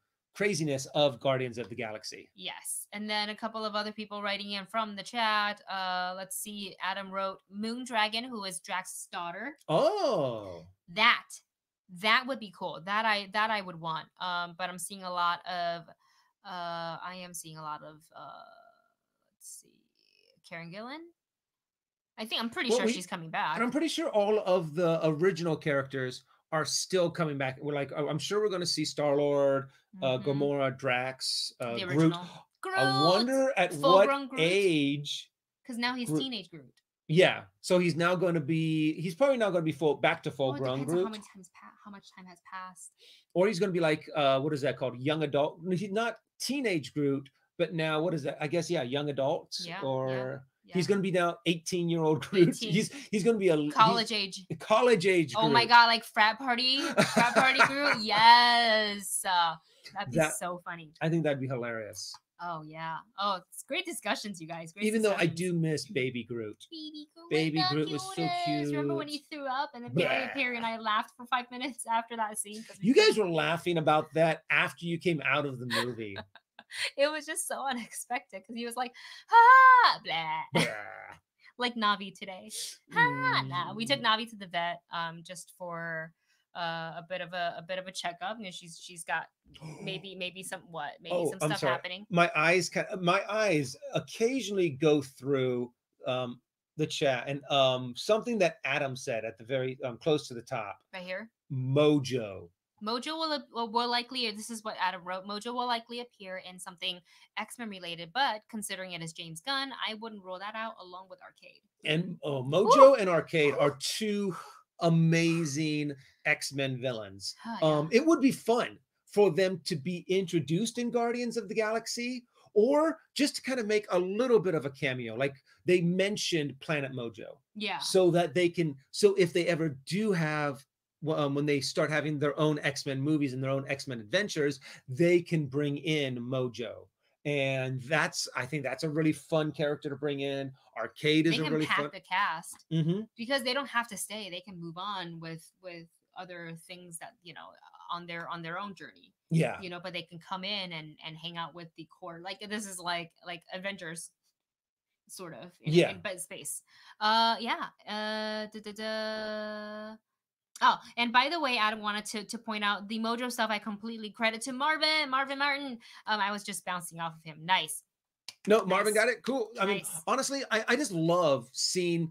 craziness of Guardians of the Galaxy. Yes. And then a couple of other people writing in from the chat. Uh, let's see. Adam wrote Moon Dragon, who is Drax's daughter. Oh, That That would be cool. That I that I would want. Um, but I'm seeing a lot of uh I am seeing a lot of uh let's see Karen Gillan. I think I'm pretty Well, sure we- she's coming back. And I'm pretty sure all of the original characters are still coming back. We're like, oh, I'm sure we're going to see Star Lord, uh, Mhm. Gamora, Drax, uh, the Groot. Groot. I wonder at Full-grown what age. because now he's Groot. teenage Groot. Yeah, so he's now going to be. He's probably now going to be full back to full Oh, it grown Groot, how many times pa- how much time has passed. or he's going to be like, uh, what is that called? Young adult. He's not teenage Groot, but now what is that? I guess yeah, young adults. Yeah, yeah, or Yeah. he's going to be now 18 year old Groot. 18. He's he's going to be a college age. college age. Oh my god, like frat party, frat party Groot. Yes, uh, that'd be That- so funny. I think that'd be hilarious. Oh yeah. Oh, it's great discussions, you guys. Great Even though I do miss Baby Groot. Baby Groot, Baby Groot was so cutest. Remember when he threw up and then Perry, Bleh. Perry and I laughed for five minutes after that scene? You guys were laughing about that after you came out of the movie. It was just so unexpected because he was like, ah, blah. Bruh. like Navi today. Ah, nah. We took Mm. Navi to the vet um just for uh, a bit of a, a bit of a checkup. You know, she's she's got maybe maybe some what maybe Oh, some I'm stuff sorry. happening. my eyes kind my eyes occasionally go through um the chat and um something that Adam said at the very um close to the top Right here. mojo Mojo will, will will likely this is what Adam wrote. Mojo will likely appear in something X Men related, but considering it is James Gunn, I wouldn't rule that out along with Arcade. and oh mojo and arcade are two amazing x-men villains Huh, yeah. um it would be fun for them to be introduced in guardians of the galaxy or just to kind of make a little bit of a cameo like they mentioned planet mojo yeah. so that they can so if they ever do have um, when they start having their own x-men movies and their own x-men adventures they can bring in mojo and that's i think that's a really fun character to bring in arcade is They a can really pack fun the cast Mhm. because they don't have to stay. They can move on with with other things that you know on their on their own journey. yeah you know but they can come in and and hang out with the core like this is like like avengers sort of in, Yeah. in but space uh yeah uh da, da, da. Oh and by the way adam wanted to to point out the mojo stuff i completely credit to marvin marvin martin. Um i was just bouncing off of him. Nice. No marvin got it. Cool. I mean honestly i, I just love seeing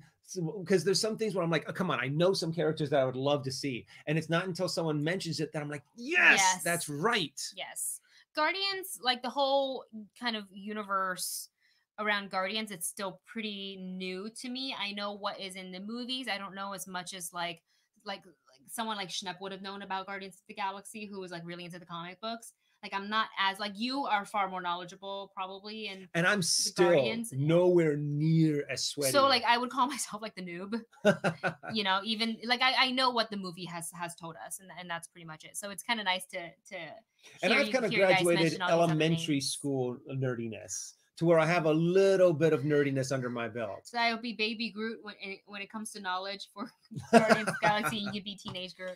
because there's some things where i'm like oh, come on i know some characters that i would love to see. And it's not until someone mentions it that i'm like yes, that's right. Yes. Guardians like the whole kind of universe around guardians it's still pretty new to me. I know what is in the movies. I don't know as much as like like like someone like schnepp would have known about guardians of the galaxy who was like really into the comic books. Like i'm not as like you are far more knowledgeable probably and and i'm still Guardians- nowhere near as sweaty. So like i would call myself like the noob. You know even like I, I know what the movie has has told us and, and that's pretty much it. So it's kind of nice to to and I've kind of hear you guys graduated mention all these other elementary school nerdiness to where I have a little bit of nerdiness under my belt. So I'll be baby Groot when it, when it comes to knowledge for Guardians of the Galaxy. You'd be teenage Groot.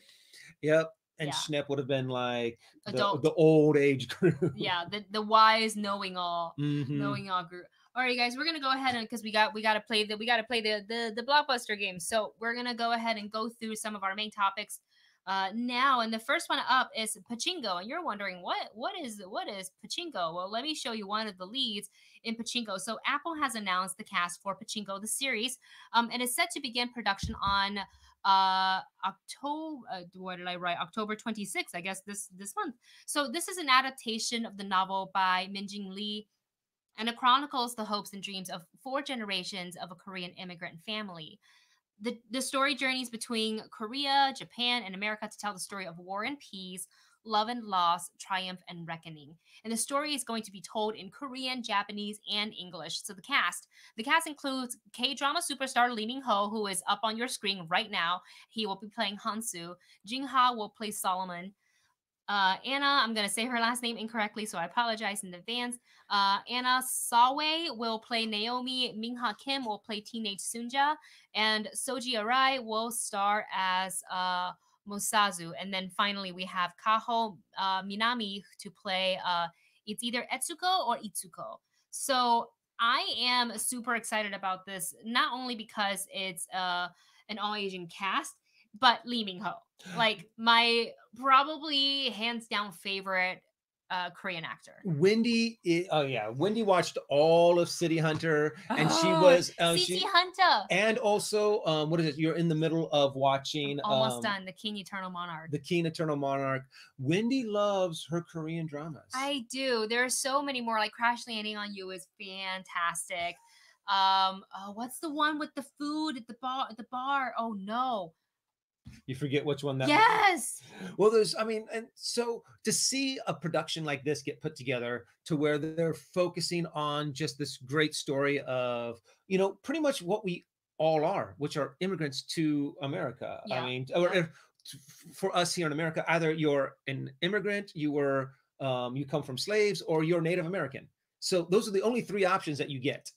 Yep. And Yeah. Schnepp would have been like the, Adult. the old age group. Yeah, the the wise, knowing all, Mhm. knowing all Groot. All right, guys, we're gonna go ahead and because we got we got to play the we got to play the the the blockbuster game. So we're gonna go ahead and go through some of our main topics uh now and the first one up is pachinko and you're wondering what what is what is pachinko well let me show you one of the leads in pachinko so apple has announced the cast for pachinko the series um and is set to begin production on uh october uh, what did i write? October 26th i guess this this month. So this is an adaptation of the novel by Min Jin Lee and it chronicles the hopes and dreams of four generations of a korean immigrant family the, the story journeys between Korea, Japan, and America to tell the story of war and peace, love and loss, triumph and reckoning. And the story is going to be told in Korean, Japanese, and English. So the cast, the cast includes K-drama superstar Lee Min-ho, who is up on your screen right now. He will be playing Hansu. Jin Ha will play Solomon. Uh, Anna, I'm gonna say her last name incorrectly, so I apologize in advance. Uh, Anna Sawai will play Naomi. Minha Kim will play teenage Sunja and Soji Arai will star as uh, Mozasu. And then finally, we have Kaho uh, Minami to play. Uh, it's either Etsuko or Itsuko. So I am super excited about this, not only because it's uh, an all Asian cast, but Lee Min Ho. Like my probably hands down favorite uh, Korean actor. Wendy, i- oh yeah, Wendy watched all of City Hunter, and she Oh, was, um, CC she, Hunter. and also, um, what is it? You're in the middle of watching Almost um, done. The King Eternal Monarch. the King Eternal Monarch. Wendy loves her Korean dramas. I do. There are so many more. Like Crash Landing on You is fantastic. Um, oh, what's the one with the food at the bar? At the bar? Oh no. You forget which one that. was? Yes. Well, there's, I mean, and so to see a production like this get put together to where they're focusing on just this great story of, you know, pretty much what we all are, which are immigrants to America. Yeah, I mean, or for us here in America, either you're an immigrant, you were, um, you come from slaves, or you're Native American. So those are the only three options that you get,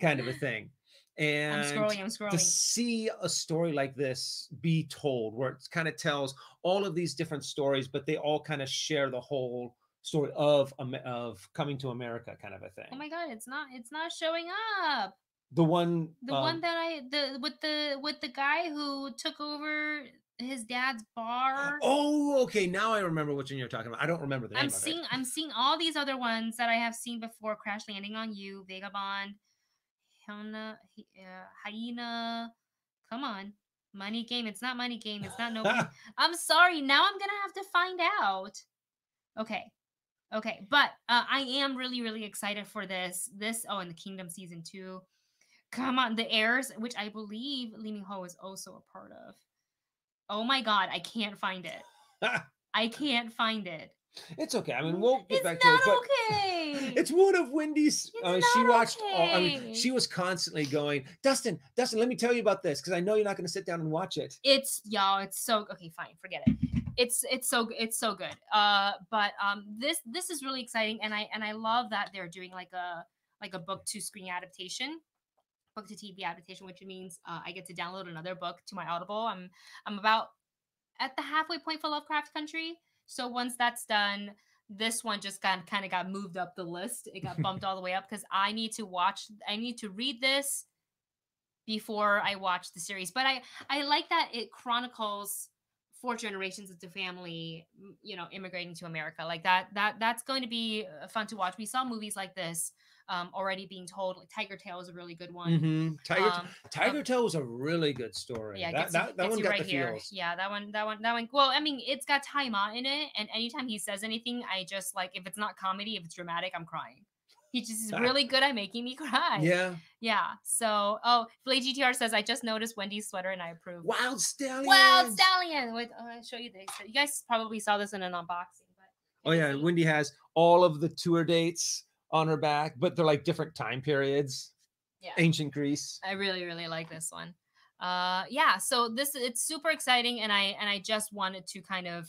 kind of a thing. And I'm scrolling. I'm scrolling. to see a story like this be told where it kind of tells all of these different stories but they all kind of share the whole story of of coming to america kind of a thing Oh my god, it's not. It's not showing up. the one The um, one that I the with the with the guy who took over his dad's bar. oh okay now i remember which one you're talking about i don't remember the name I'm of seeing it I'm seeing all these other ones that I have seen before. Crash Landing on You, Vagabond, Hyuna, Hy- uh, Hyena. Come on, Money Game. It's not Money Game. It's not No. I'm sorry. Now I'm gonna have to find out. Okay, okay, but uh, I am really really excited for this. This oh, and the Kingdom season two. Come on, the heirs, which I believe Lee Min Ho is also a part of. Oh my god, I can't find it. I can't find it. It's okay i mean we'll get It's back to it not but okay. it's one of wendy's uh, she watched all, i mean she was constantly going dustin dustin let me tell you about this because i know you're not going to sit down and watch it. It's y'all it's so okay fine forget it. It's it's so it's so good uh but um this this is really exciting and i and i love that they're doing like a like a book to screen adaptation book to tv adaptation which means uh, i get to download another book to my audible. I'm i'm about at the halfway point for lovecraft country so once that's done this one just got kind of got moved up the list it got bumped all the way up because i need to watch i need to read this before I watch the series. But I I like that it chronicles four generations of the family, you know, immigrating to America. Like that that that's going to be uh, fun to watch. We saw movies like this um already being told. Like Tiger Tail is a really good one. Mhm. tiger Um, tiger tail was a really good story yeah, that, you, that, that one got right the here. feels Yeah, that one, that one, that one. Well, I mean, it's got Tzi Ma in it, and anytime he says anything, I just like if it's not comedy, if it's dramatic, I'm crying. He just is really good at making me cry. yeah Yeah. So, oh, Flay GTR says, I just noticed Wendy's sweater and I approve. wild stallion Wild Stallion. Wait, oh, I'll show you this. You guys probably saw this in an unboxing, but Oh yeah, and see? Wendy has all of the tour dates on her back, but they're like different time periods. Yeah. Ancient Greece. I really, really like this one. Uh, yeah. So this it's super exciting, and I and I just wanted to kind of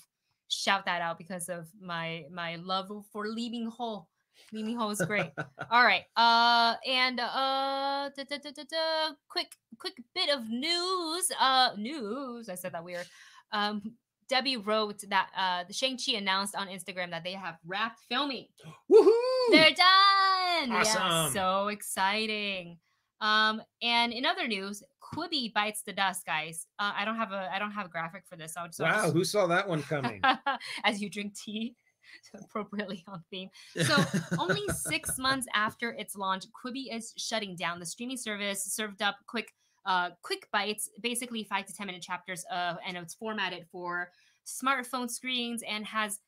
shout that out because of my my love for Leaving Hole. Leaving Hole is great. All right. Uh, and uh, da, da, da, quick quick bit of news. Uh, news. I said that weird. Um, Debbie wrote that uh, the Shang Chi announced on Instagram that they have wrapped filming. Woohoo! They're done. Yeah, Awesome. so exciting. Um, and in other news, Quibi bites the dust, guys. Uh, I don't have a I don't have a graphic for this. So, I'll wow, who saw that one coming? as you drink tea, appropriately on theme. So only six months after its launch, Quibi is shutting down. The streaming service served up quick, uh, quick bites, basically five to ten minute chapters of, and it's formatted for smartphone screens and has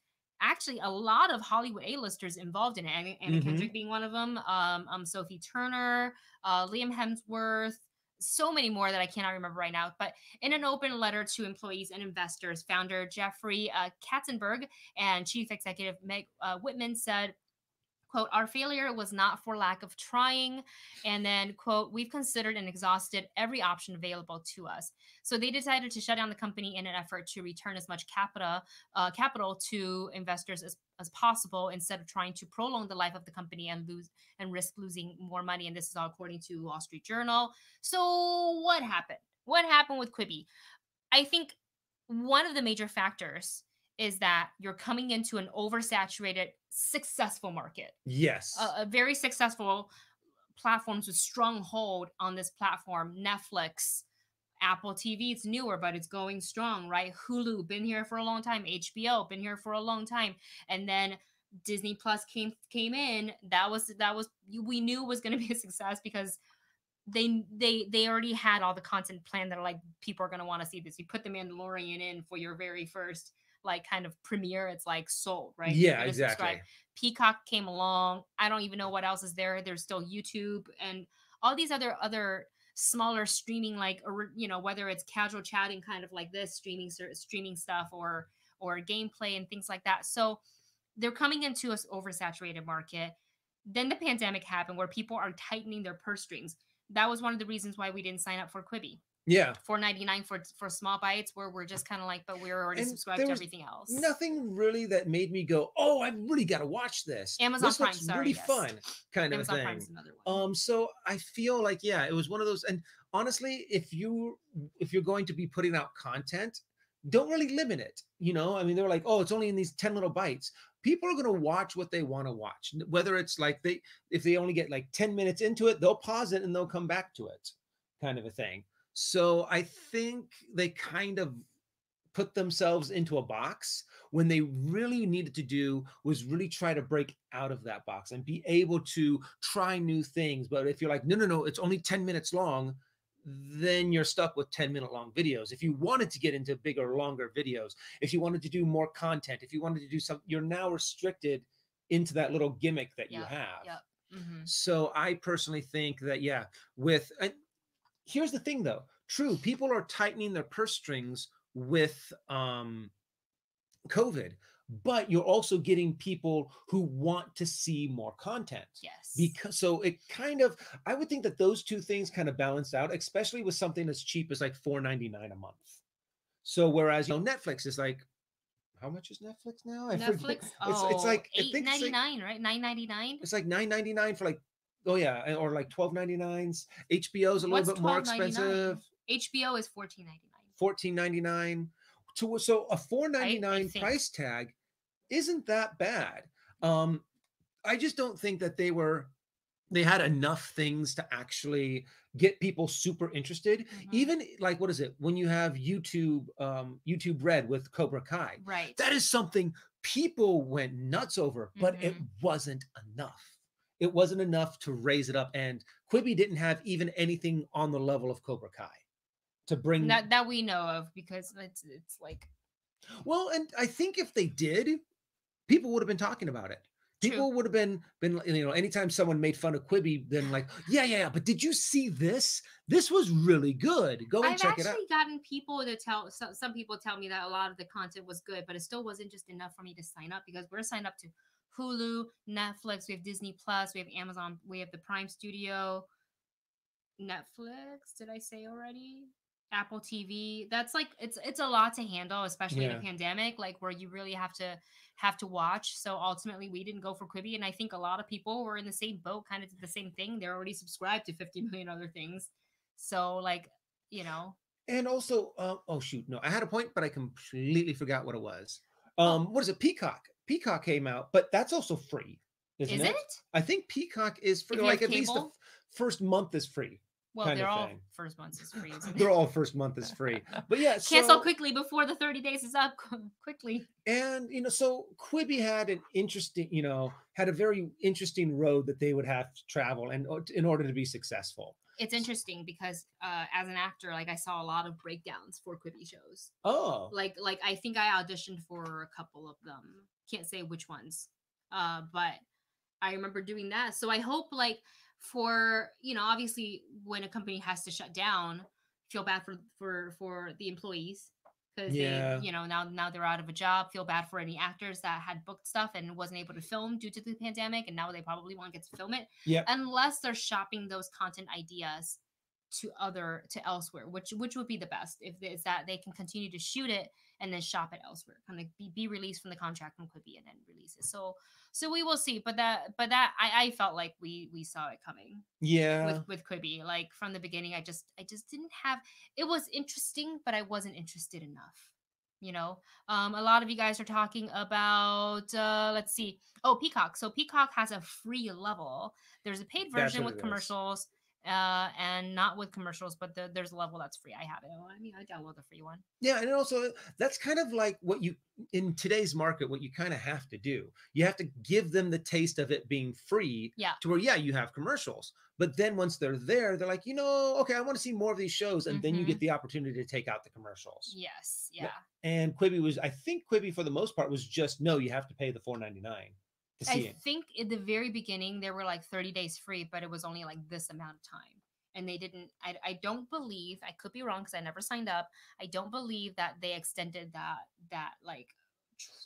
actually a lot of Hollywood A-listers involved in it. Anna, Anna Mhm. Kendrick being one of them. Um, um, Sophie Turner, uh, Liam Hemsworth. So many more that I cannot remember right now. But in an open letter to employees and investors, founder Jeffrey uh, Katzenberg and chief executive Meg uh, Whitman said, quote, our failure was not for lack of trying. And then, quote, we've considered and exhausted every option available to us. So they decided to shut down the company in an effort to return as much capital, uh, capital to investors as, as possible instead of trying to prolong the life of the company and lose and risk losing more money. And this is all according to Wall Street Journal. So what happened? What happened with Quibi? I think one of the major factors is that you're coming into an oversaturated, successful market, yes. a, a very successful platforms with strong hold on this platform, Netflix, Apple TV, it's newer, but it's going strong, right? Hulu, been here for a long time. HBO, been here for a long time. And then Disney Plus came came in. That was that was we knew was going to be a success because they they they already had all the content planned that are like people are going to want to see this. You put the Mandalorian in for your very first like kind of premiere. It's like sold, right? Yeah, exactly. Subscribe. Peacock came along. I don't even know what else is there. There's still YouTube and all these other other smaller streaming like or you know whether it's casual chatting kind of like this streaming streaming stuff or or gameplay and things like that so they're coming into an oversaturated market then the pandemic happened where people are tightening their purse strings that was one of the reasons why we didn't sign up for quibi yeah. 499 for for small bites where we're just kind of like, but we're already and subscribed to everything else. Nothing really that made me go, oh, I really got to watch this. Amazon this Prime, looks sorry, really yes. fun, kind Amazon of thing. Prime's another one. Um, so I feel like yeah, it was one of those. And honestly, if you if you're going to be putting out content, don't really limit it. You know, I mean, they're like, oh, it's only in these 10 little bites. People are going to watch what they want to watch, whether it's like they, if they only get like 10 minutes into it, they'll pause it and they'll come back to it, kind of a thing. So I think they kind of put themselves into a box when they really needed to do was really try to break out of that box and be able to try new things. But if you're like, no, no, no, it's only 10 minutes long, then you're stuck with 10 minute long videos. If you wanted to get into bigger, longer videos, if you wanted to do more content, if you wanted to do something, you're now restricted into that little gimmick that yep, you have. Yep. Mm-hmm. So I personally think that, yeah, with, here's the thing though true people are tightening their purse strings with um covid but you're also getting people who want to see more content yes because so it kind of i would think that those two things kind of balance out especially with something as cheap as like 4.99 a month so whereas you know netflix is like how much is Netflix now? I Netflix, it's, oh, it's like eight ninety nine, right? Nine ninety nine. It's like nine ninety nine for like Oh yeah, or like twelve ninety nines. HBO is a What's little bit more expensive. HBO is fourteen ninety nine. Fourteen ninety nine. To so a four ninety nine price tag isn't that bad. Um, I just don't think that they were they had enough things to actually get people super interested. Mm-hmm. Even like what is it when you have YouTube um YouTube Red with Cobra Kai? Right. That is something people went nuts over, but mm-hmm. it wasn't enough it wasn't enough to raise it up. And Quibi didn't have even anything on the level of Cobra Kai to bring that that we know of because it's it's like well, and I think if they did, people would have been talking about it. People True. would have been been you know anytime someone made fun of Quibi, then like yeah yeah yeah. But did you see this? This was really good. Go and I've check it out. I've actually gotten people to tell some, some people tell me that a lot of the content was good, but it still wasn't just enough for me to sign up because we're signed up to Hulu, Netflix, we have Disney Plus, we have Amazon, we have the Prime Studio, Netflix. Did I say already? Apple TV. That's like it's it's a lot to handle, especially yeah. in a pandemic, like where you really have to have to watch. So ultimately, we didn't go for Quibi, and I think a lot of people were in the same boat, kind of did the same thing. They're already subscribed to 50 million other things. So like, you know. And also, uh, oh shoot, no, I had a point, but I completely forgot what it was. Oh. Um, oh. what is it? Peacock. Peacock came out, but that's also free. Isn't is it? it? I think Peacock is free. Like at least the f- first month is free. Well, they're all thing. first months is free. they're all first month is free. But yeah, cancel quickly before the 30 days is up. quickly. And you know, so Quibi had an interesting, you know, had a very interesting road that they would have to travel and in order to be successful. It's interesting because uh, as an actor, like I saw a lot of breakdowns for Quibi shows. Oh, like like I think I auditioned for a couple of them can't say which ones uh but i remember doing that so i hope like for you know obviously when a company has to shut down feel bad for for for the employees because yeah. they you know now now they're out of a job feel bad for any actors that had booked stuff and wasn't able to film due to the pandemic and now they probably won't get to film it yeah unless they're shopping those content ideas to other to elsewhere which which would be the best if is that they can continue to shoot it and then shop it elsewhere kind of be, be released from the contract from quibi and then release it. So so we will see but that but that i i felt like we we saw it coming yeah. with with quibi. Like from the beginning i just i just didn't have it was interesting but i wasn't interested enough you know? Um a lot of you guys are talking about uh let's see oh peacock. So peacock has a free level. There's a paid version with commercials uh, and not with commercials, but the, there's a level that's free. I have it. Oh, I mean, I download the free one. Yeah, and also that's kind of like what you in today's market, what you kind of have to do. You have to give them the taste of it being free. Yeah. To where yeah, you have commercials, but then once they're there, they're like, you know, okay, I want to see more of these shows, and mm-hmm. then you get mm-hmm. the opportunity to take out the commercials. Yes. Yeah. And Quibi was, I think Quibi for the most part was just no, you have to pay the four ninety nine. I it. think at the very beginning there were like 30 days free, but it was only like this amount of time. And they didn't, I, I don't believe, I could be wrong because I never signed up. I don't believe that they extended that, that like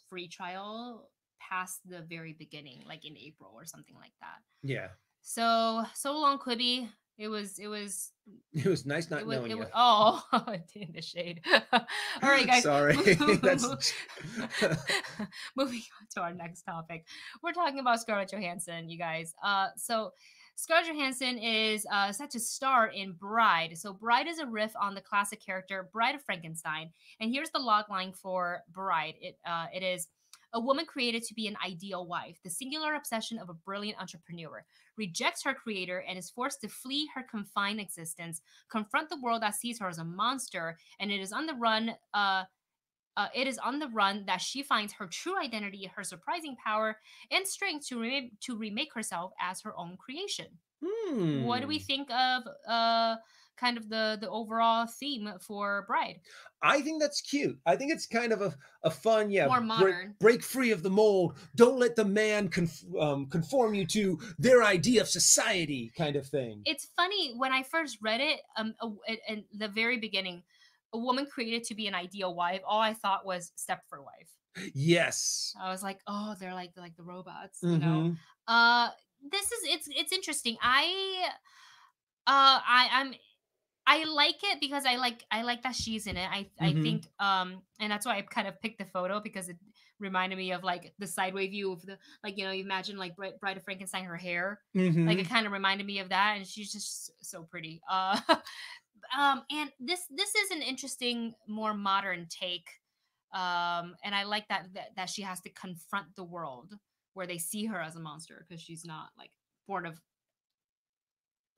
free trial past the very beginning, like in April or something like that. Yeah. So, so long, Quibi. It was it was it was nice not was, knowing you. Was, oh, in the shade. All right, guys. Sorry. moving on to our next topic. We're talking about Scarlett Johansson, you guys. Uh, so Scarlett Johansson is uh, set to star in Bride. So Bride is a riff on the classic character Bride of Frankenstein. And here's the log line for Bride. It uh, it is a woman created to be an ideal wife, the singular obsession of a brilliant entrepreneur, rejects her creator and is forced to flee her confined existence, confront the world that sees her as a monster, and it is on the run. Uh, uh, it is on the run that she finds her true identity, her surprising power, and strength to re- to remake herself as her own creation. Hmm. What do we hmm. think of uh, kind of the the overall theme for Bride. I think that's cute. I think it's kind of a, a fun, yeah, more modern. Break, break free of the mold. Don't let the man conf- um, conform you to their idea of society, kind of thing. It's funny when I first read it, um, in the very beginning, a woman created to be an ideal wife. All I thought was Stepford wife. Yes. I was like, oh, they're like like the robots, you mm-hmm. know. Uh, this is it's it's interesting. I uh I I'm I like it because I like I like that she's in it. I mm-hmm. I think um and that's why I kind of picked the photo because it reminded me of like the sideway view of the like you know you imagine like Bride of Frankenstein her hair mm-hmm. like it kind of reminded me of that and she's just so pretty. Uh um and this this is an interesting more modern take um and I like that that, that she has to confront the world where they see her as a monster because she's not like born of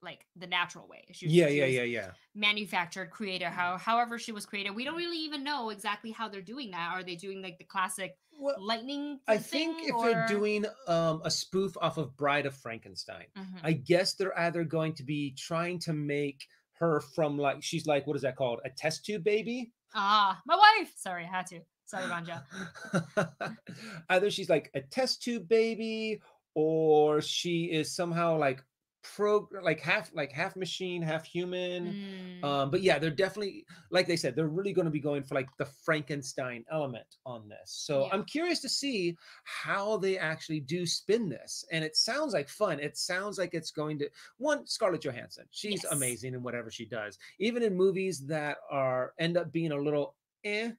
like the natural way. She was, yeah, she yeah, yeah, yeah. Manufactured, created, how however she was created. We don't really even know exactly how they're doing that. Are they doing like the classic well, lightning? I think if or... they're doing um, a spoof off of Bride of Frankenstein, mm-hmm. I guess they're either going to be trying to make her from like she's like what is that called a test tube baby? Ah, my wife. Sorry, I had to. Sorry, Vanja. either she's like a test tube baby or she is somehow like pro like half like half machine half human mm. um but yeah they're definitely like they said they're really going to be going for like the frankenstein element on this so yeah. i'm curious to see how they actually do spin this and it sounds like fun it sounds like it's going to one scarlett johansson she's yes. amazing in whatever she does even in movies that are end up being a little eh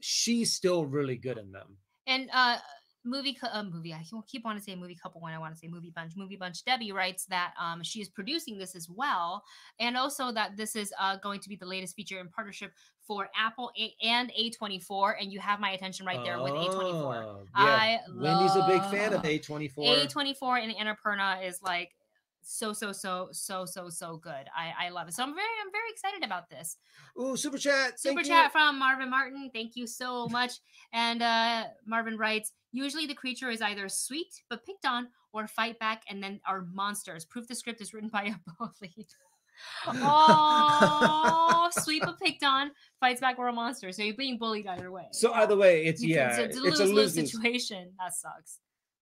she's still really good in them and uh movie uh, movie i keep wanting to say movie couple when i want to say movie bunch movie bunch debbie writes that um, she is producing this as well and also that this is uh, going to be the latest feature in partnership for apple a- and a24 and you have my attention right there with a24 yeah. i wendy's a big fan of a24 a24 and annapurna is like so so so so so so good. I I love it. So I'm very I'm very excited about this. Ooh, super chat. Super chat from Marvin Martin. Thank you so much. And uh Marvin writes, usually the creature is either sweet but picked on or fight back and then are monsters. Proof the script is written by a bully. oh, sweet but picked on, fights back or a monster. So you're being bullied either way. So either way, it's you yeah, it's, it's a lose lose situation. That sucks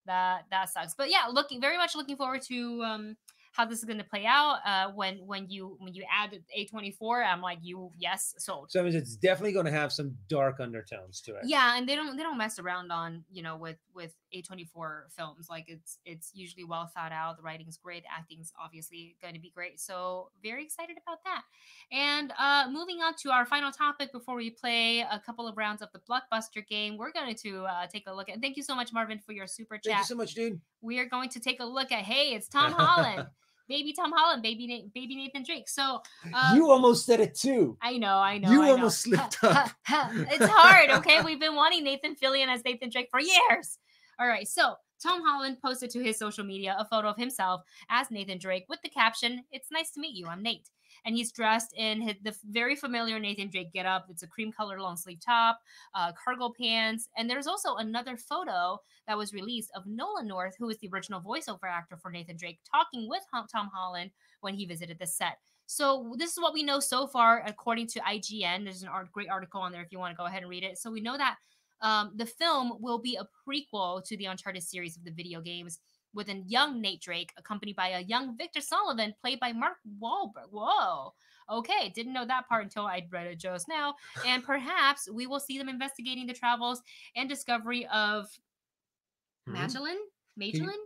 that that sucks. But yeah, looking very much looking forward to um how this is going to play out uh, when when you when you add A24. I'm like, you yes, sold. So it's definitely going to have some dark undertones to it. Yeah, and they don't they don't mess around on you know with with A24 films. Like it's it's usually well thought out. The writing's great, acting's obviously going to be great. So very excited about that. And uh, moving on to our final topic before we play a couple of rounds of the blockbuster game, we're going to uh, take a look at. Thank you so much, Marvin, for your super chat. Thank you so much, dude. We are going to take a look at. Hey, it's Tom Holland baby Tom Holland, baby baby Nathan Drake. So um, you almost said it too. I know, I know. You I almost know. slipped up. it's hard, okay? We've been wanting Nathan Fillion as Nathan Drake for years. All right, so Tom Holland posted to his social media a photo of himself as Nathan Drake with the caption, It's nice to meet you. I'm Nate. And he's dressed in his, the very familiar Nathan Drake getup. It's a cream colored long sleeve top, uh, cargo pants. And there's also another photo that was released of Nolan North, who is the original voiceover actor for Nathan Drake, talking with Tom Holland when he visited the set. So this is what we know so far, according to IGN. There's an art, great article on there if you want to go ahead and read it. So we know that um, the film will be a prequel to the Uncharted series of the video games with a young Nate Drake accompanied by a young Victor Sullivan played by Mark Wahlberg. Whoa. Okay, didn't know that part until I read it just now. And perhaps we will see them investigating the travels and discovery of mm-hmm. Magdalene? Magdalene? Can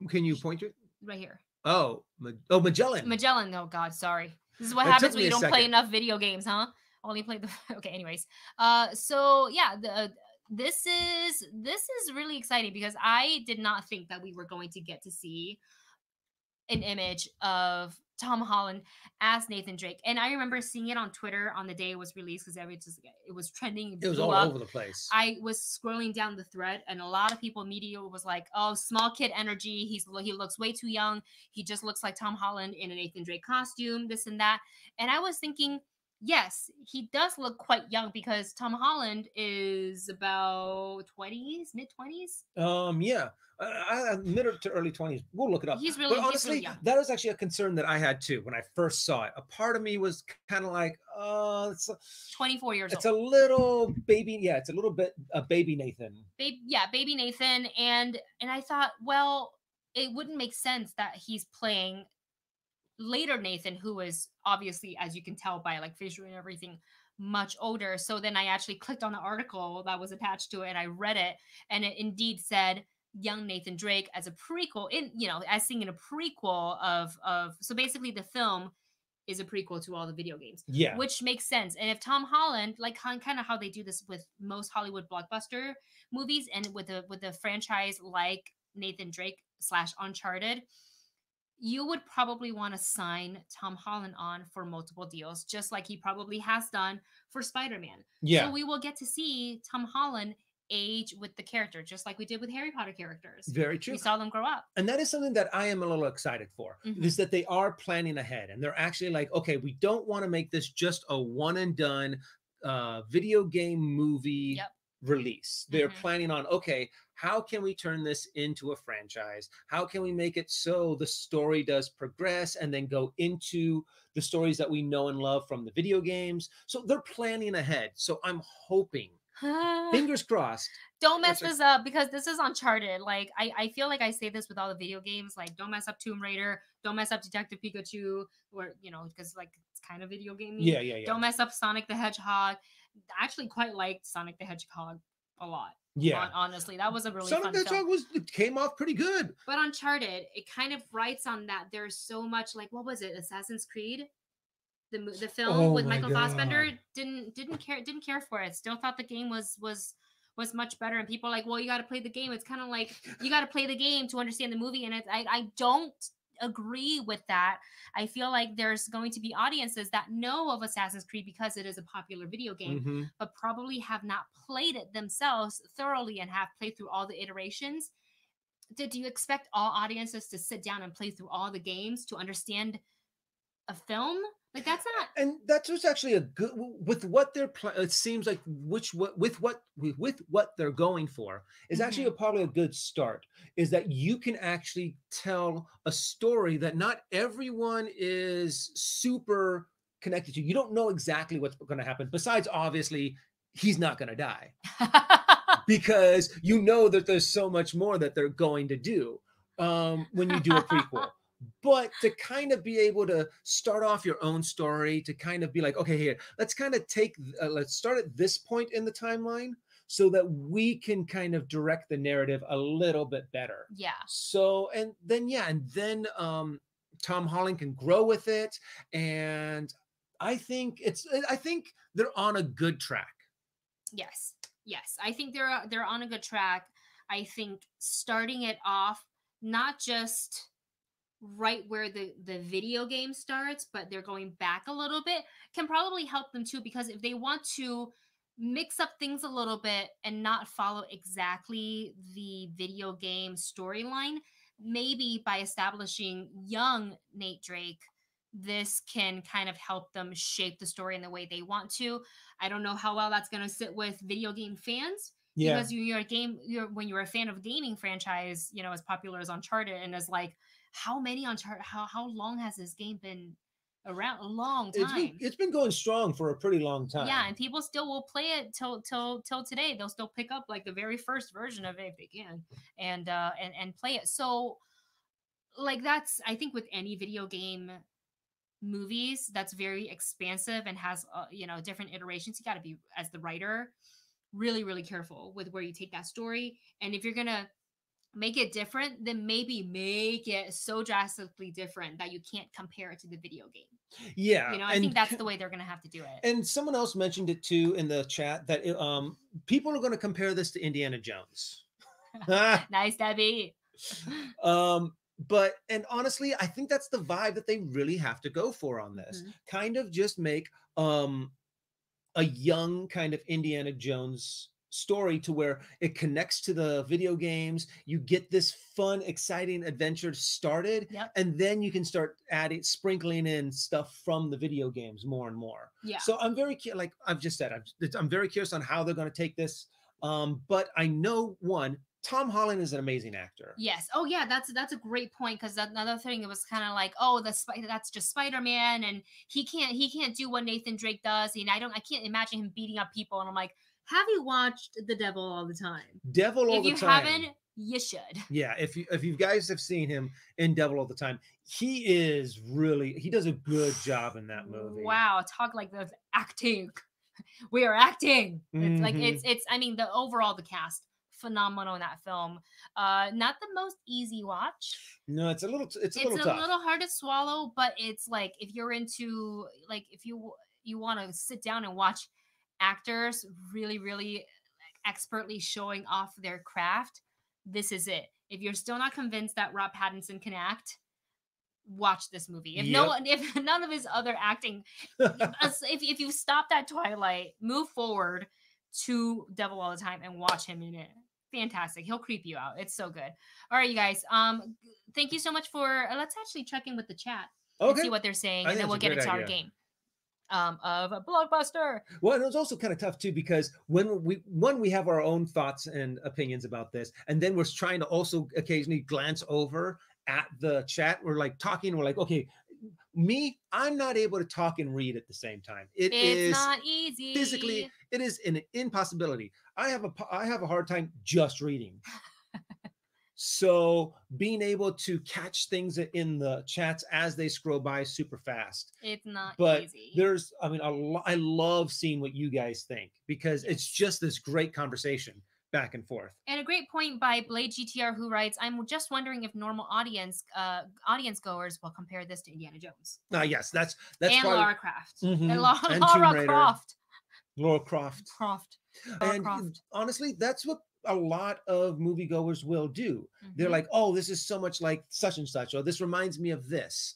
you, can you point to it? Right here. Oh, oh, Magellan. Magellan. Oh God, sorry. This is what that happens when you don't second. play enough video games, huh? Only play the. Okay, anyways. Uh, so yeah, the. This is this is really exciting because I did not think that we were going to get to see an image of Tom Holland as Nathan Drake. And I remember seeing it on Twitter on the day it was released because every just it was trending. It was all up. over the place. I was scrolling down the thread, and a lot of people media was like, "Oh, small kid energy. He's he looks way too young. He just looks like Tom Holland in a Nathan Drake costume. This and that." And I was thinking, yes, he does look quite young because Tom Holland is about 20s, mid 20s. Um, yeah, uh, mid to early 20s. We'll look it up. He's really, but honestly, really that was actually a concern that I had too when I first saw it. A part of me was kind of like, oh, it's a, 24 years old. it's old. a little baby. Yeah, it's a little bit a baby Nathan. Baby, yeah, baby Nathan. And and I thought, well, it wouldn't make sense that he's playing later Nathan, who is obviously, as you can tell by like visual and everything, much older. So then I actually clicked on the article that was attached to it and I read it, and it indeed said young Nathan Drake as a prequel in you know as seeing in a prequel of of so basically the film is a prequel to all the video games. Yeah. Which makes sense. And if Tom Holland, like kind of how they do this with most Hollywood blockbuster movies and with a with a franchise like Nathan Drake slash Uncharted, you would probably want to sign Tom Holland on for multiple deals, just like he probably has done for Spider Man. Yeah. So we will get to see Tom Holland age with the character, just like we did with Harry Potter characters. Very true. We saw them grow up. And that is something that I am a little excited for, mm-hmm. is that they are planning ahead and they're actually like, okay, we don't want to make this just a one and done uh, video game movie yep. Release. They're mm-hmm. planning on, okay, how can we turn this into a franchise? How can we make it so the story does progress and then go into the stories that we know and love from the video games? So they're planning ahead. So I'm hoping, fingers crossed. Don't mess this up because this is Uncharted. Like I, I feel like I say this with all the video games. Like don't mess up Tomb Raider. Don't mess up Detective Pikachu. Or you know because like it's kind of video game. Yeah, yeah, yeah. Don't mess up Sonic the Hedgehog. I actually quite liked Sonic the Hedgehog a lot. Yeah, honestly, that was a really Sonic fun the Hedgehog was it came off pretty good. But Uncharted, it kind of writes on that. There's so much like what was it, Assassin's Creed, the the film oh with Michael God. Fassbender didn't didn't care didn't care for it. Still thought the game was was was much better. And people are like, well, you got to play the game. It's kind of like you got to play the game to understand the movie. And it's, I I don't agree with that. I feel like there's going to be audiences that know of Assassin's Creed because it is a popular video game, mm-hmm. but probably have not played it themselves thoroughly and have played through all the iterations. Did you expect all audiences to sit down and play through all the games to understand a film? Like that's not. And that's what's actually a good with what they're. Pl- it seems like which what with what with what they're going for is mm-hmm. actually a, probably a good start. Is that you can actually tell a story that not everyone is super connected to. You don't know exactly what's going to happen. Besides, obviously, he's not going to die because you know that there's so much more that they're going to do um, when you do a prequel but to kind of be able to start off your own story to kind of be like okay here let's kind of take uh, let's start at this point in the timeline so that we can kind of direct the narrative a little bit better. Yeah. So and then yeah and then um tom holland can grow with it and i think it's i think they're on a good track. Yes yes i think they're they're on a good track. I think starting it off not just right where the the video game starts but they're going back a little bit can probably help them too because if they want to mix up things a little bit and not follow exactly the video game storyline, maybe by establishing young Nate Drake, this can kind of help them shape the story in the way they want to. I don't know how well that's going to sit with video game fans. Yeah. Because you're a game, you're when you're a fan of a gaming franchise, you know, as popular as Uncharted, and as like, how many Uncharted? How how long has this game been around a long time. It's been, it's been going strong for a pretty long time. Yeah, and people still will play it till till till today. They'll still pick up like the very first version of it if they can, and uh and and play it. So, like that's I think with any video game movies that's very expansive and has uh, you know different iterations. You got to be as the writer really really careful with where you take that story, and if you're gonna make it different, then maybe make it so drastically different that you can't compare it to the video game. Yeah, you know, I think that's the way they're gonna have to do it. And someone else mentioned it too in the chat that it, um people are going to compare this to Indiana Jones. nice, Debbie. um, but and honestly, I think that's the vibe that they really have to go for on this. Mm-hmm. Kind of just make um a young kind of Indiana Jones story to where it connects to the video games you get this fun exciting adventure started yep. and then you can start adding sprinkling in stuff from the video games more and more yeah so i'm very like i've just said i'm, I'm very curious on how they're going to take this um but i know one Tom Holland is an amazing actor. Yes. Oh yeah, that's that's a great point because another thing it was kind of like, oh, the that's just Spider Man, and he can't he can't do what Nathan Drake does, and I don't I can't imagine him beating up people, and I'm like, have you watched The Devil all the time? Devil all if the time. If you haven't, you should. Yeah, if you if you guys have seen him in Devil all the time, he is really he does a good job in that movie. Wow, talk like the acting. We are acting. It's mm-hmm. like it's it's I mean the overall the cast phenomenal in that film. Uh not the most easy watch. No, it's a little it's a it's little a tough. little hard to swallow, but it's like if you're into like if you you want to sit down and watch actors really, really expertly showing off their craft, this is it. If you're still not convinced that Rob Pattinson can act, watch this movie. If yep. no one, if none of his other acting, if if you stop that Twilight, move forward to Devil All the Time and watch him in it. Fantastic. He'll creep you out. It's so good. All right, you guys. Um, thank you so much for. Uh, let's actually check in with the chat. Okay. see what they're saying, and then we'll get into idea. our game um, of a blockbuster. Well, and it was also kind of tough too because when we one we have our own thoughts and opinions about this, and then we're trying to also occasionally glance over at the chat. We're like talking. We're like, okay, me, I'm not able to talk and read at the same time. It it's is not easy physically. It is an impossibility. I have a I have a hard time just reading. So being able to catch things in the chats as they scroll by super fast. It's not but easy. there's, I mean, lo- I love seeing what you guys think because it's just this great conversation back and forth. And a great point by Blade GTR who writes, "I'm just wondering if normal audience uh audience goers will compare this to Indiana Jones." Ah, uh, yes, that's that's and probably, Lara Croft mm-hmm, and, La- and Lara Croft. Lara Croft. Croft. Lara and Croft. honestly, that's what a lot of moviegoers will do. Mm-hmm. They're like, oh, this is so much like such and such, or this reminds me of this.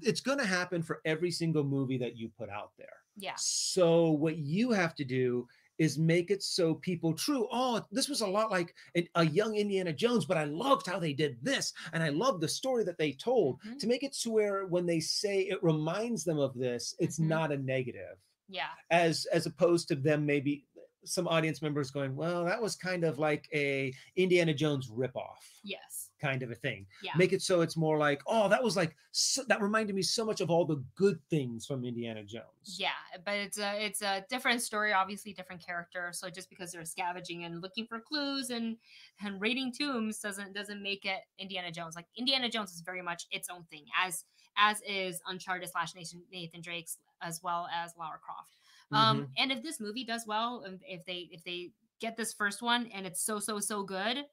It's going to happen for every single movie that you put out there. Yeah. So, what you have to do is make it so people true. Oh, this was a lot like a, a young Indiana Jones, but I loved how they did this, and I love the story that they told. Mm-hmm. To make it to where when they say it reminds them of this, it's mm-hmm. not a negative. Yeah. As as opposed to them maybe some audience members going, well, that was kind of like a Indiana Jones ripoff. Yes. Kind of a thing. Yeah. Make it so it's more like, oh, that was like so, that reminded me so much of all the good things from Indiana Jones. Yeah, but it's a it's a different story, obviously different character. So just because they're scavenging and looking for clues and and raiding tombs doesn't doesn't make it Indiana Jones. Like Indiana Jones is very much its own thing, as as is Uncharted slash Nathan Nathan Drake's as well as Lara Croft. Um, mm-hmm. and if this movie does well, if they if they get this first one and it's so so so good,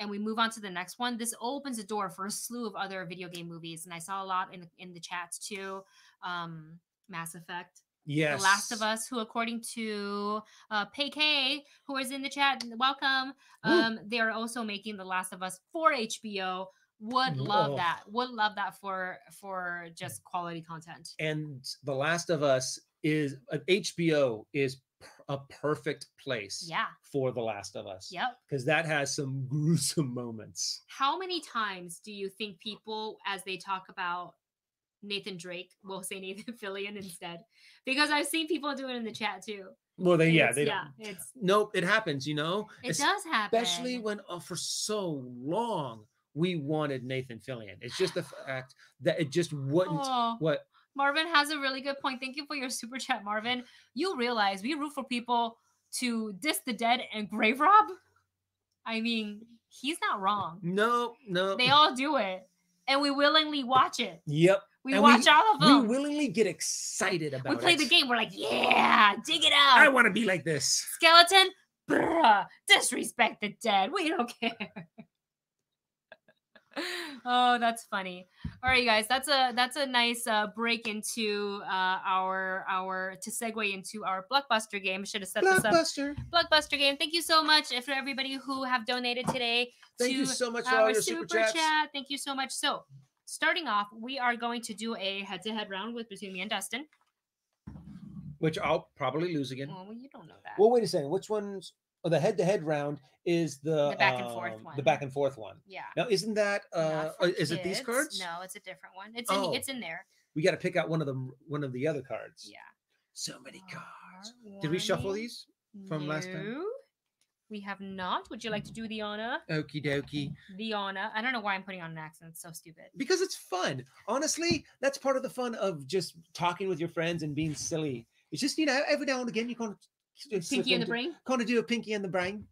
and we move on to the next one, this opens a door for a slew of other video game movies. And I saw a lot in the, in the chats too. Um, Mass Effect. Yes. The Last of Us, who according to uh PK, who is in the chat, welcome. Um, they are also making The Last of Us for HBO would love oh. that would love that for for just quality content and the last of us is uh, HBO is a perfect place Yeah. for The Last of Us. Yep. Because that has some gruesome moments. How many times do you think people, as they talk about Nathan Drake, will say Nathan Fillion instead? Because I've seen people do it in the chat too. Well, they yeah they yeah, don't. it's Nope, it happens. You know, it Es- does happen. especially when uh, for so long we wanted Nathan Fillion. It's just the fact that it just wouldn't. Oh. What? Marvin has a really good point. Thank you for your super chat, Marvin. You realize we root for people to diss the dead and grave rob. I mean, he's not wrong. No, no. They all do it, and we willingly watch it. Yep. We And we- watch all of them. We willingly get excited about it. We, play it. the game. We're like, yeah, dig it out. I want to be like this. Skeleton, bruh, disrespect the dead. We don't care. oh, that's funny. All right, you guys, that's a that's a nice uh, break into uh, our our to segue into our blockbuster game. Should have set this up. Blockbuster. Blockbuster game. Thank you so much for everybody who have donated today Thank to you so much for our all your super, super chats. chat. Thank you so much. So, starting off, we are going to do a head-to-head round with between me and Dustin. Which I'll probably lose again. Well, you don't know that. Well, wait a second. Which one's oh, the head-to-head round? Is the The back and forth um, one. The back and forth one. yeah. Now, isn't that uh, uh, is it these cards? No, it's a different one. It's in Oh. it's in there. We got to pick out one of them. One of the other cards. Yeah. So many Uh, cards. Did we shuffle these from last time? We have not. Would you like to do the honor? Okie dokie. The honor. I don't know why I'm putting on an accent. It's so stupid. Because it's fun. Honestly, that's part of the fun of just talking with your friends and being silly. It's just you know every now and again you of Pinky and the Brain. kind of do a Pinky and the Brain.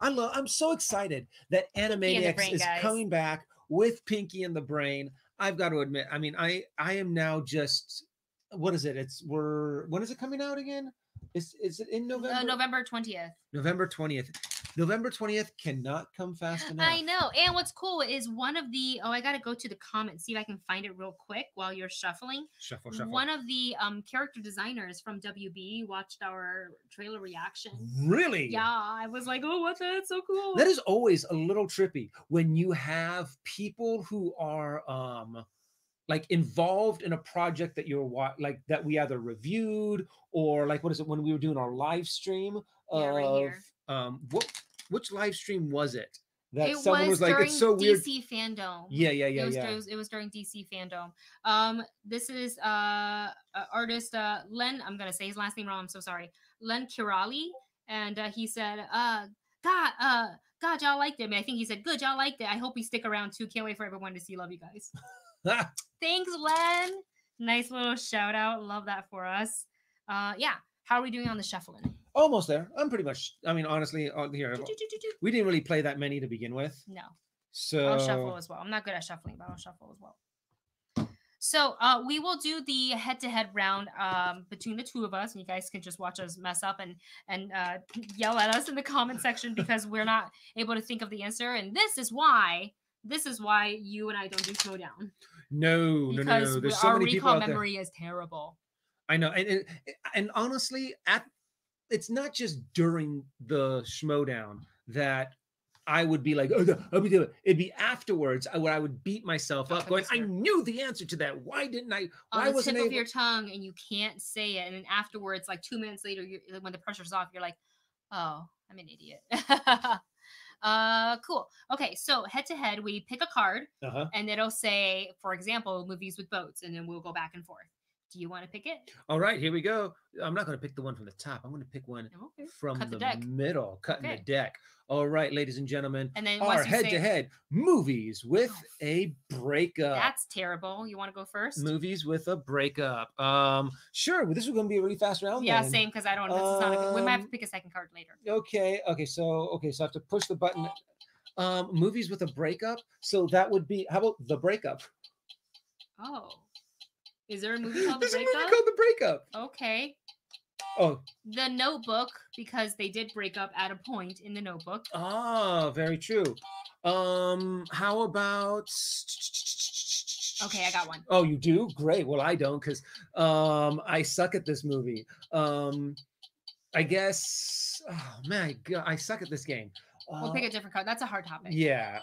I love. I'm so excited that Animaniacs brain, is guys. coming back with Pinky and the Brain. I've got to admit. I mean, I I am now just what is it? It's we're when is it coming out again? Is is it in November? Uh, November twentieth. November twentieth. November twentieth cannot come fast enough. I know. And what's cool is one of the oh, I gotta go to the comments, see if I can find it real quick while you're shuffling. Shuffle, shuffle. One of the um character designers from WB watched our trailer reaction. really? Yeah, I was like, oh, what the? That's so cool. That is always a little trippy when you have people who are um like involved in a project that you're like that we either reviewed or like what is it when we were doing our live stream of Yeah, right um what which live stream was it that it someone was, was, like it's so weird DC fandom. yeah yeah yeah it was, yeah It was, it was during DC fandom. Um, this is uh, uh artist uh Len. I'm gonna say his last name wrong. I'm so sorry. Len Kirali, and uh, he said, "Uh, God, uh, God, y'all liked it. I, mean, I think he said, good, y'all liked it. I hope we stick around too. Can't wait for everyone to see. Love you guys. Thanks, Len. Nice little shout out. Love that for us. Uh, yeah. How are we doing on the shuffling? Almost there i'm pretty much i mean honestly on here we didn't really play that many to begin with No. so I'll shuffle as well. I'm not good at shuffling, but I'll shuffle as well. So uh, we will do the head-to-head round um, between the two of us, and you guys can just watch us mess up and and uh, yell at us in the comment section because we're not able to think of the answer. And this is why this is why you and I don't do showdown no no no because no we- there's so our many people recall out there memory is terrible. I know, and, and and honestly, at it's not just during the Schmoedown that I would be like, oh, no, I'll be doing it. It'd be afterwards I- where I would beat myself up, going, I knew the answer to that. Why didn't I? On Why the wasn't tip I of able? your tongue, and you can't say it, and then afterwards, like two minutes later, you when the pressure's off, you're like, "Oh, I'm an idiot." uh, cool. Okay, so head to head, we pick a card, Uh-huh. and it'll say, for example, movies with boats, and then we'll go back and forth. Do you want to pick it? All right, here we go. I'm not going to pick the one from the top. I'm going to pick one Okay. from Cut the the, deck. middle, cutting Okay. the deck. All right, ladies and gentlemen, And then our once you say head-to-head movies with Oh, a breakup. that's terrible. You want to go first? movies with a breakup. Um, sure. Well, this is going to be a really fast round. Yeah, then. same. Because I don't. This is not a. We might have to Um, pick a second card later. Okay. Okay. So okay. So I have to push the button. Um, movies with a breakup. So that would be. How about the breakup? Oh, is there a movie called The There's a movie Breakup? called the breakup. Okay. Oh. The Notebook, because they did break up at a point in the Notebook. Ah, very true. Um, how about? Okay, I got one. Oh, you do? Great. Well, I don't because um I suck at this movie. Um I guess oh my god, I suck at this game. We'll Uh, pick a different card. That's a hard topic. Yeah,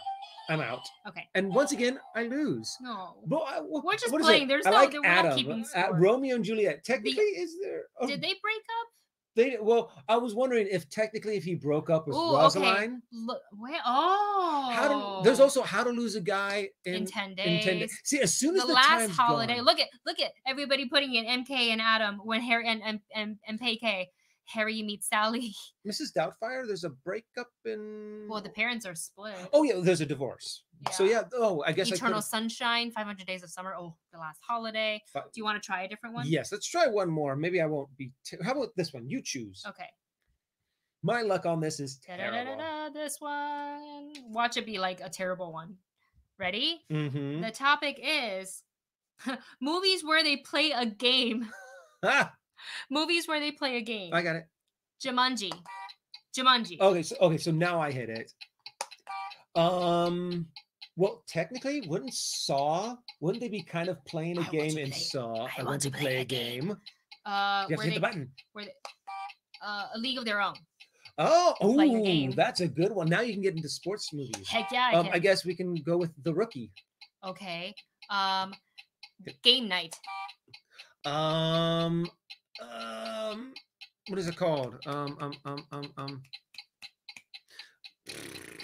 I'm out. Okay. And once again, I lose. No. But I, We're just what playing. There's I no- like Adam, keeping uh. Romeo and Juliet. Technically, is there? oh, Did they break up? They well, I was wondering if technically if he broke up with Ooh, okay. Rosaline, Look, where? Oh, how to there's also how to lose a guy in, in ten in days. 10 days. See, as soon as the, the, last holiday. gone- Look at look at everybody putting in MK and Adam when Harry and and and, and PK. Harry meets Sally. Mrs. Doubtfire, there's a breakup in Well, the parents are split. Oh yeah, there's a divorce. So Yeah. yeah, oh I guess Eternal could've- Sunshine, 500 Days of Summer. Oh, the last holiday. Fi- Do you want to try a different one? Yes, let's try one more. Maybe I won't be. T- How about this one? You choose. Okay. My luck on this is terrible. This one. Watch it be like a terrible one. Ready? Mm-hmm. The topic is movies where they play a game. Movies where they play a game. I got it. Jumanji. Jumanji. Okay, so okay, so now I hit it. Um, well, technically, wouldn't Saw? Wouldn't they be kind of playing a I game in play- Saw? I want to play a game. Uh, You have to hit they, the button. Where they, uh, a League of Their Own. Oh, like a oh, that's a good one. Now you can get into sports movies. Heck yeah, I Um, can. I guess we can go with the rookie. Okay. Um, game night. Um, um, what is it called? Um, um, um, um, um.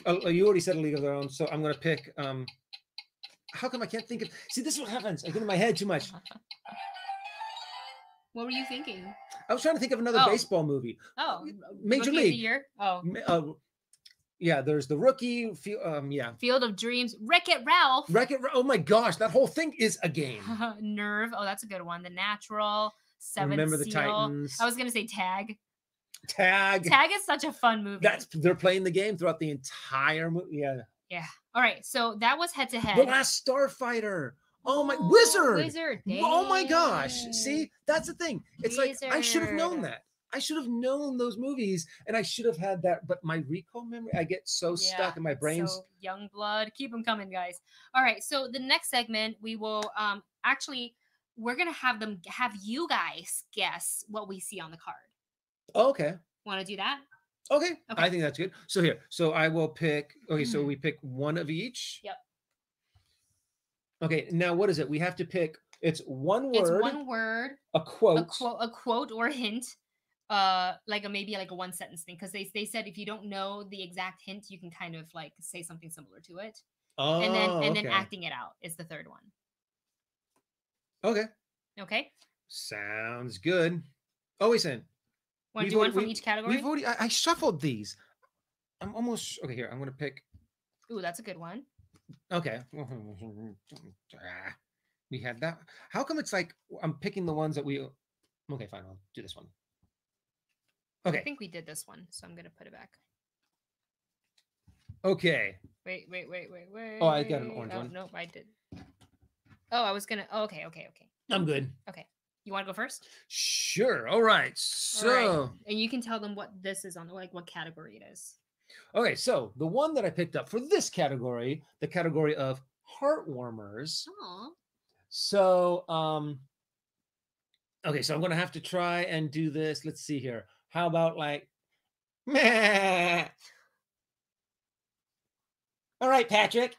Oh, oh, you already said a league of their own, so I'm gonna pick. Um, how come I can't think of? See, this is what happens. I get in my head too much. What were you thinking? I was trying to think of another Oh. baseball movie. Oh, Major Rookie League. Year. Oh, Uh, yeah, there's the rookie. Um, yeah, Field of Dreams. Wreck It Ralph. Wreck It. Oh my gosh, that whole thing is a game. Nerve. Oh, that's a good one. The Natural. Seven Remember the Seal. Titans. I was gonna say Tag. Tag. Tag is such a fun movie. That's they're playing the game throughout the entire movie. Yeah. Yeah. All right, so that was head to head. The Last Starfighter. Oh my Oh, wizard. Wizard. Oh my gosh. See, that's the thing. It's like I should have known that. I should have known those movies and I should have had that. But my recall memory, I get so stuck Yeah, in my brains. So young blood, keep them coming, guys. All right, so the next segment we will um actually we're gonna have them have you guys guess what we see on the card. okay. Want to do that? Okay. Okay. I think that's good. So here, so I will pick. Okay, so Mhm. we pick one of each. Yep. Okay, now what is it? We have to pick. It's one word. It's one word, a quote. a quote, a quote or hint, uh, like a maybe like a one sentence thing. Because they they said if you don't know the exact hint, you can kind of like say something similar to it, Oh, and then and then acting it out is the third one. Okay, Okay, sounds good. Oh, wait, saying want to do one from we- each category? we've already. I, I shuffled these. I'm almost okay. Here, I'm gonna pick. Ooh, that's a good one. Okay. We had that. How come it's like I'm picking the ones that we? Okay, fine. I'll do this one. Okay. I think we did this one, so I'm gonna put it back. Okay. Wait, wait, wait, wait, wait. Oh, I got an orange oh, one. Nope, I did. Oh, I was gonna. Oh, okay, okay, okay. I'm good. Okay, you want to go first? Sure. All right. So, right. And you can tell them what this is on, the like what category it is. okay. So the one that I picked up for this category, the category of heartwarmers. Oh, So, um, okay. So I'm gonna have to try and do this. Let's see here. How about like, meh. All right, Patrick.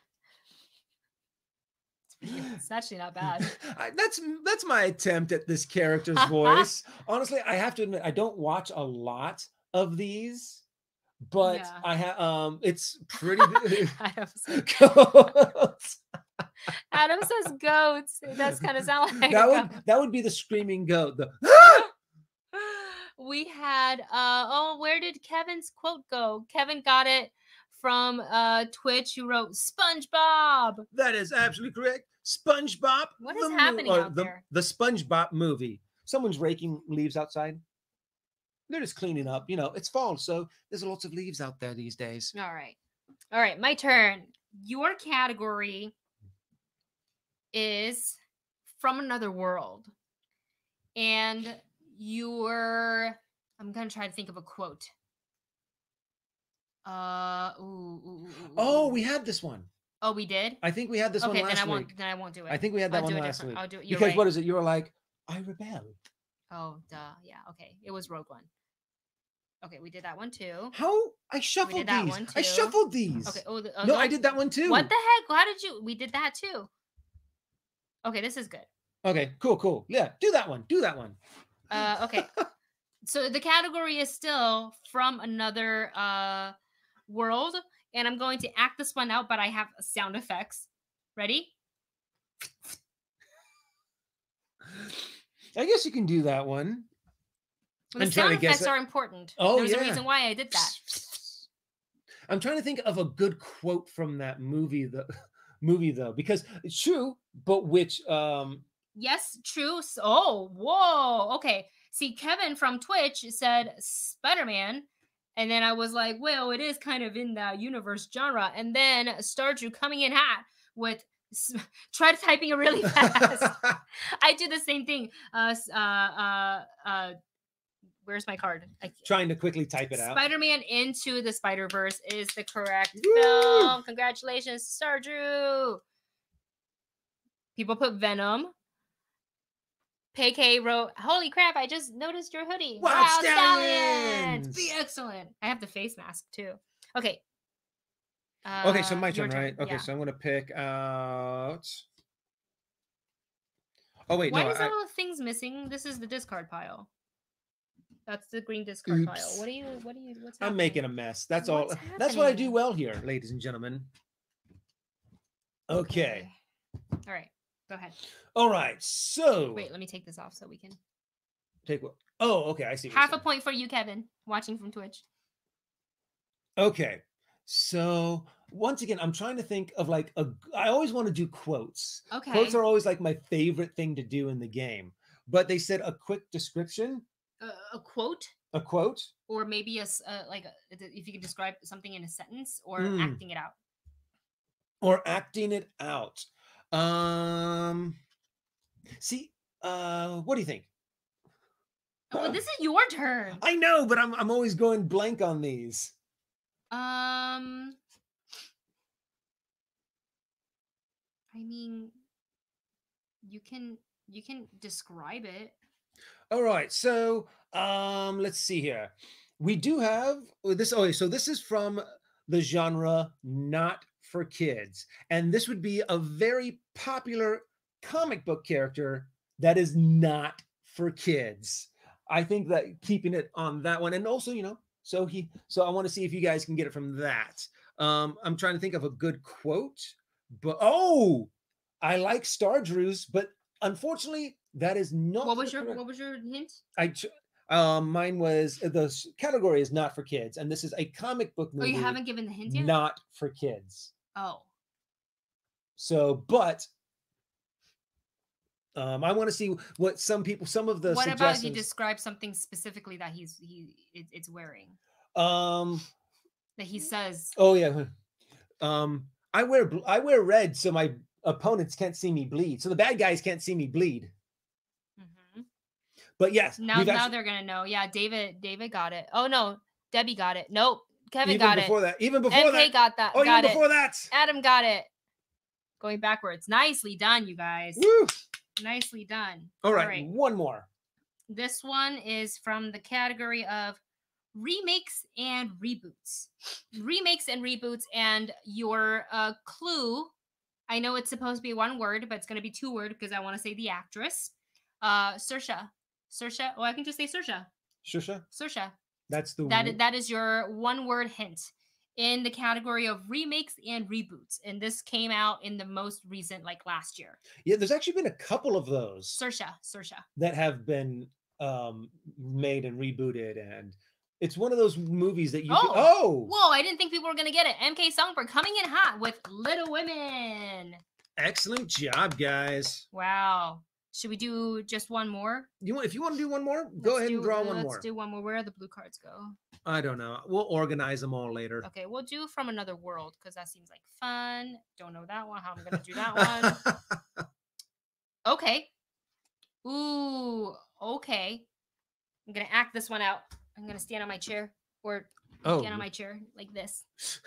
It's actually not bad. I, that's that's my attempt at this character's voice. Honestly, I have to admit I don't watch a lot of these, but Yeah. I have um it's pretty good. Adam says, Goats. Adam says goats. It does kind of sound like that goat. would that would be the screaming goat. The we had uh oh where did kevin's quote go kevin got it from uh twitch who wrote spongebob that is absolutely correct. SpongeBob. What is the happening out the, there? The SpongeBob movie. Someone's raking leaves outside. They're just cleaning up. You know, it's fall, so there's lots of leaves out there these days. all right all right my turn your category is from another world and your i'm gonna try to think of a quote uh ooh, ooh, ooh, Oh, we had this one. oh we did I think we had this okay one then last i won't week. then i won't do it I think we had that I'll one last week. I'll do it. You're because right. what is it? You were like, I rebel. Oh, duh. Yeah. Okay. It was Rogue One. Okay, we did that one too. How I shuffled that these. one I shuffled these. Okay. Oh, the, oh, no, no, I did that one too. What the heck? How did you? We did that too. Okay, this is good. Okay, cool, cool. Yeah, do that one. Do that one. Uh, okay. So the category is still from another uh world, and I'm going to act this one out, but I have sound effects. Ready? I guess you can do that one. Well, the sound effects are important. Oh, There's yeah. a reason why I did that. I'm trying to think of a good quote from that movie, the movie though, because it's true, but which um Yes, true. S- Oh, whoa. Okay. See, Kevin from Twitch said Spider Man. And then I was like, well, it is kind of in that universe genre. And then Stardew coming in hot with try typing it really fast. I do the same thing. Uh, uh, uh, uh, where's my card? I, trying to quickly type it out. Spider Man Into the Spider Verse is the correct Woo! film. Congratulations, Stardew. People put Venom. PK wrote, Holy crap, I just noticed your hoodie. Wyld Stallyns! Stallions! Be excellent. I have the face mask too. Okay. okay, so Uh, my your turn, right? Okay, yeah. so I'm gonna pick out. Oh wait, Why no, is I, all the things missing? This is the discard pile. That's the green discard pile. Oops. What are you? What are you? What's happening? I'm making a mess. That's all. What's That's what I do well here, ladies and gentlemen. Okay. All right. Go ahead. All right. So Wait, let me take this off so we can. take what? Oh, okay. I see. Half a point for you, Kevin, watching from Twitch. Okay. So once again, I'm trying to think of like a. I always want to do quotes. Okay. Quotes are always like my favorite thing to do in the game. But they said a quick description, a, a quote, a quote. or maybe a uh, like a, if you could describe something in a sentence or Mm. acting it out. or acting it out. Um, see, uh, what do you think? Well, this is your turn. I know, but I'm I'm always going blank on these. Um, I mean, you can you can describe it. All right, so um, let's see here. We do have oh, this. Oh, so this is from the genre not for kids, and this would be a very popular comic book character that is not for kids. I think that keeping it on that one, and also you know, so he, so I want to see if you guys can get it from that. Um, I'm trying to think of a good quote, but oh, I like Stardrew's, but unfortunately, that is not. What was your correct- What was your hint? I um mine was uh, the category is not for kids, and this is a comic book movie. Oh, you haven't given the hint yet. not for kids. Oh, So, but um, I want to see what some people, some of the what about if you describe something specifically that he's he it, it's wearing um. that he says? Oh yeah. Um. I wear I wear red, so my opponents can't see me bleed. So the bad guys can't see me bleed. Mhm. But yes, Now, now actually- they're gonna know. Yeah, David, David got it. Oh no, Debbie got it. Nope, Kevin even got it. before that, even before MK that, got that. oh, got even it. before that. Adam got it. Going backwards. Nicely done, you guys. Woo! Nicely done. All right, one more. This one is from the category of remakes and reboots. Remakes and reboots, and your uh, clue. I know it's supposed to be one word, but it's going to be two word because I want to say the actress. Uh, Saoirse. Saoirse. Oh, I can just say Saoirse. Shusha, Saoirse. That's the That wo- i- that is your one word hint in the category of remakes and reboots, and this came out in the most recent, like last year. Yeah, there's actually been a couple of those Saoirse. Saoirse. that have been um made and rebooted, and it's one of those movies that you. can- Oh, oh, Whoa, I didn't think people were gonna get it. MK Songbird coming in hot with Little Women. excellent job, guys. Wow. Should we do just one more? You want if you want to do one more, go Let's ahead and draw uh, one let's more. do one more. Where are the blue cards go? I don't know. We'll organize them all later. Okay, we'll do from another world because that seems like fun. Don't know that one. How I'm gonna do that one. Okay. Ooh, okay. I'm gonna act this one out. I'm gonna stand on my chair or oh, get on my chair like this.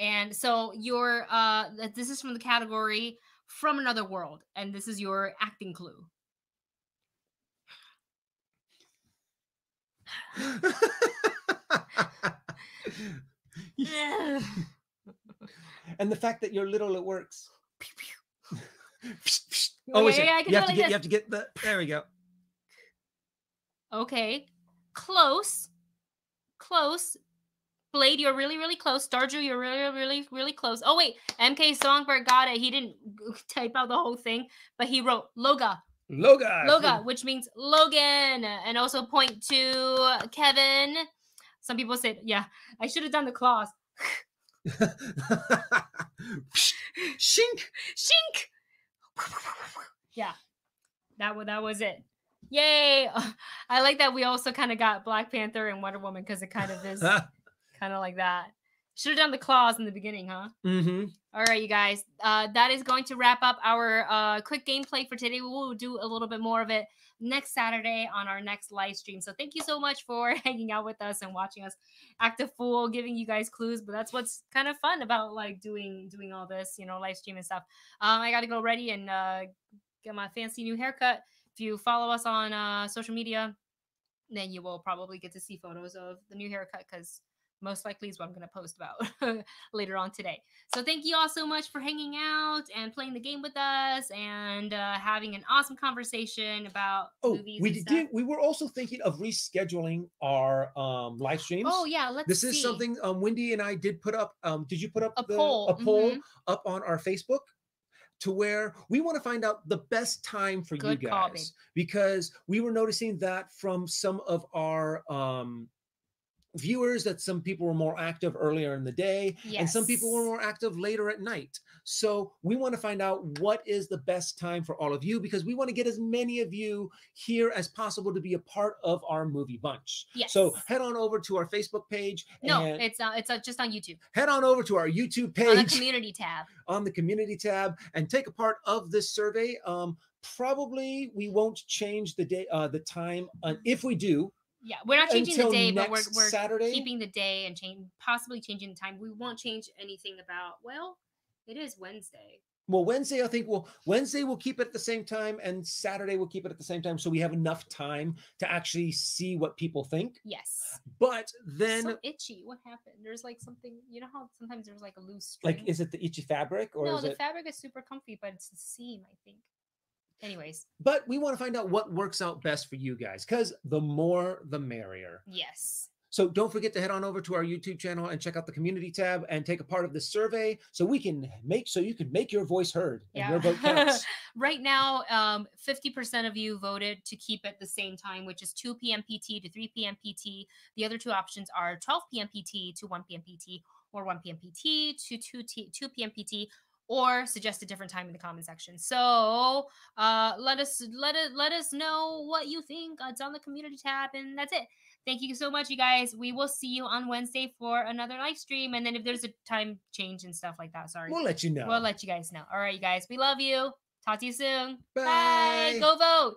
And so your uh this is from the category from another world, and this is your acting clue. and the fact that you're little, it works. Oh, yeah, wait yeah, can you have to like get. You have to get the. There we go. Okay. Close. Close. Blade, you're really, really close. Starju, you're really, really, really close. Oh, wait. MK Songbird got it. He didn't type out the whole thing, but he wrote Loga. Loga. Loga, which means Logan. And also point to Kevin. Some people said, yeah, I should have done the claws. Shink. Shink. Yeah. That, that was it. Yay! I like that we also kind of got Black Panther and Wonder Woman because it kind of is kind of like that. Should have done the claws in the beginning, huh? Mm-hmm. All right, you guys. Uh, that is going to wrap up our uh, quick gameplay for today. We will do a little bit more of it next Saturday on our next live stream. So thank you so much for hanging out with us and watching us act a fool, giving you guys clues. But that's what's kind of fun about like doing doing all this, you know, live stream and stuff. Um, I got to go ready and uh, get my fancy new haircut. If you follow us on uh, social media, then you will probably get to see photos of the new haircut because most likely is what I'm going to post about later on today. So thank you all so much for hanging out and playing the game with us and uh, having an awesome conversation about oh, movies. We did. We were also thinking of rescheduling our um, live streams. Oh yeah, let's. This see. is something um, Wendy and I did put up. Um, did you put up a the, poll? A poll mm-hmm. up on our Facebook to where we want to find out the best time for Good you guys call, because we were noticing that from some of our um viewers that some people were more active earlier in the day yes. and some people were more active later at night. So we want to find out what is the best time for all of you because we want to get as many of you here as possible to be a part of our movie bunch. Yes. So head on over to our Facebook page. No, it's uh, it's uh, just on YouTube. Head on over to our YouTube page on the community tab. On the community tab and take a part of this survey. Um, probably we won't change the day, uh, the time. Uh, if we do, yeah, we're not changing the day, but we're we're Saturday? keeping the day and change possibly changing the time. We won't change anything about well, it is Wednesday. Well, Wednesday, I think we'll Wednesday we'll keep it at the same time, and Saturday we'll keep it at the same time, so we have enough time to actually see what people think. Yes. But then so itchy. What happened? There's like something. You know how sometimes there's like a loose. String? Like, is it the itchy fabric or no? the it... fabric is super comfy, but it's the seam. I think. Anyways. But we want to find out what works out best for you guys because the more the merrier. Yes. So don't forget to head on over to our YouTube channel and check out the community tab and take a part of the survey so we can make so you can make your voice heard and yeah. your vote counts. right now, um, 50% of you voted to keep it the same time, which is 2 p.m. PT to 3 p.m. PT. The other two options are 12 p.m. PT to 1 p.m. PT or 1 p.m. PT to 2, t- 2 p.m. PT or suggest a different time in the comment section. So uh, let us let it let us know what you think. It's on the community tab, and that's it. Thank you so much, you guys. We will see you on Wednesday for another live stream, and then if there's a time change and stuff like that, sorry, we'll let you know. We'll let you guys know. All right, you guys, we love you. Talk to you soon. Bye. Bye. Go vote.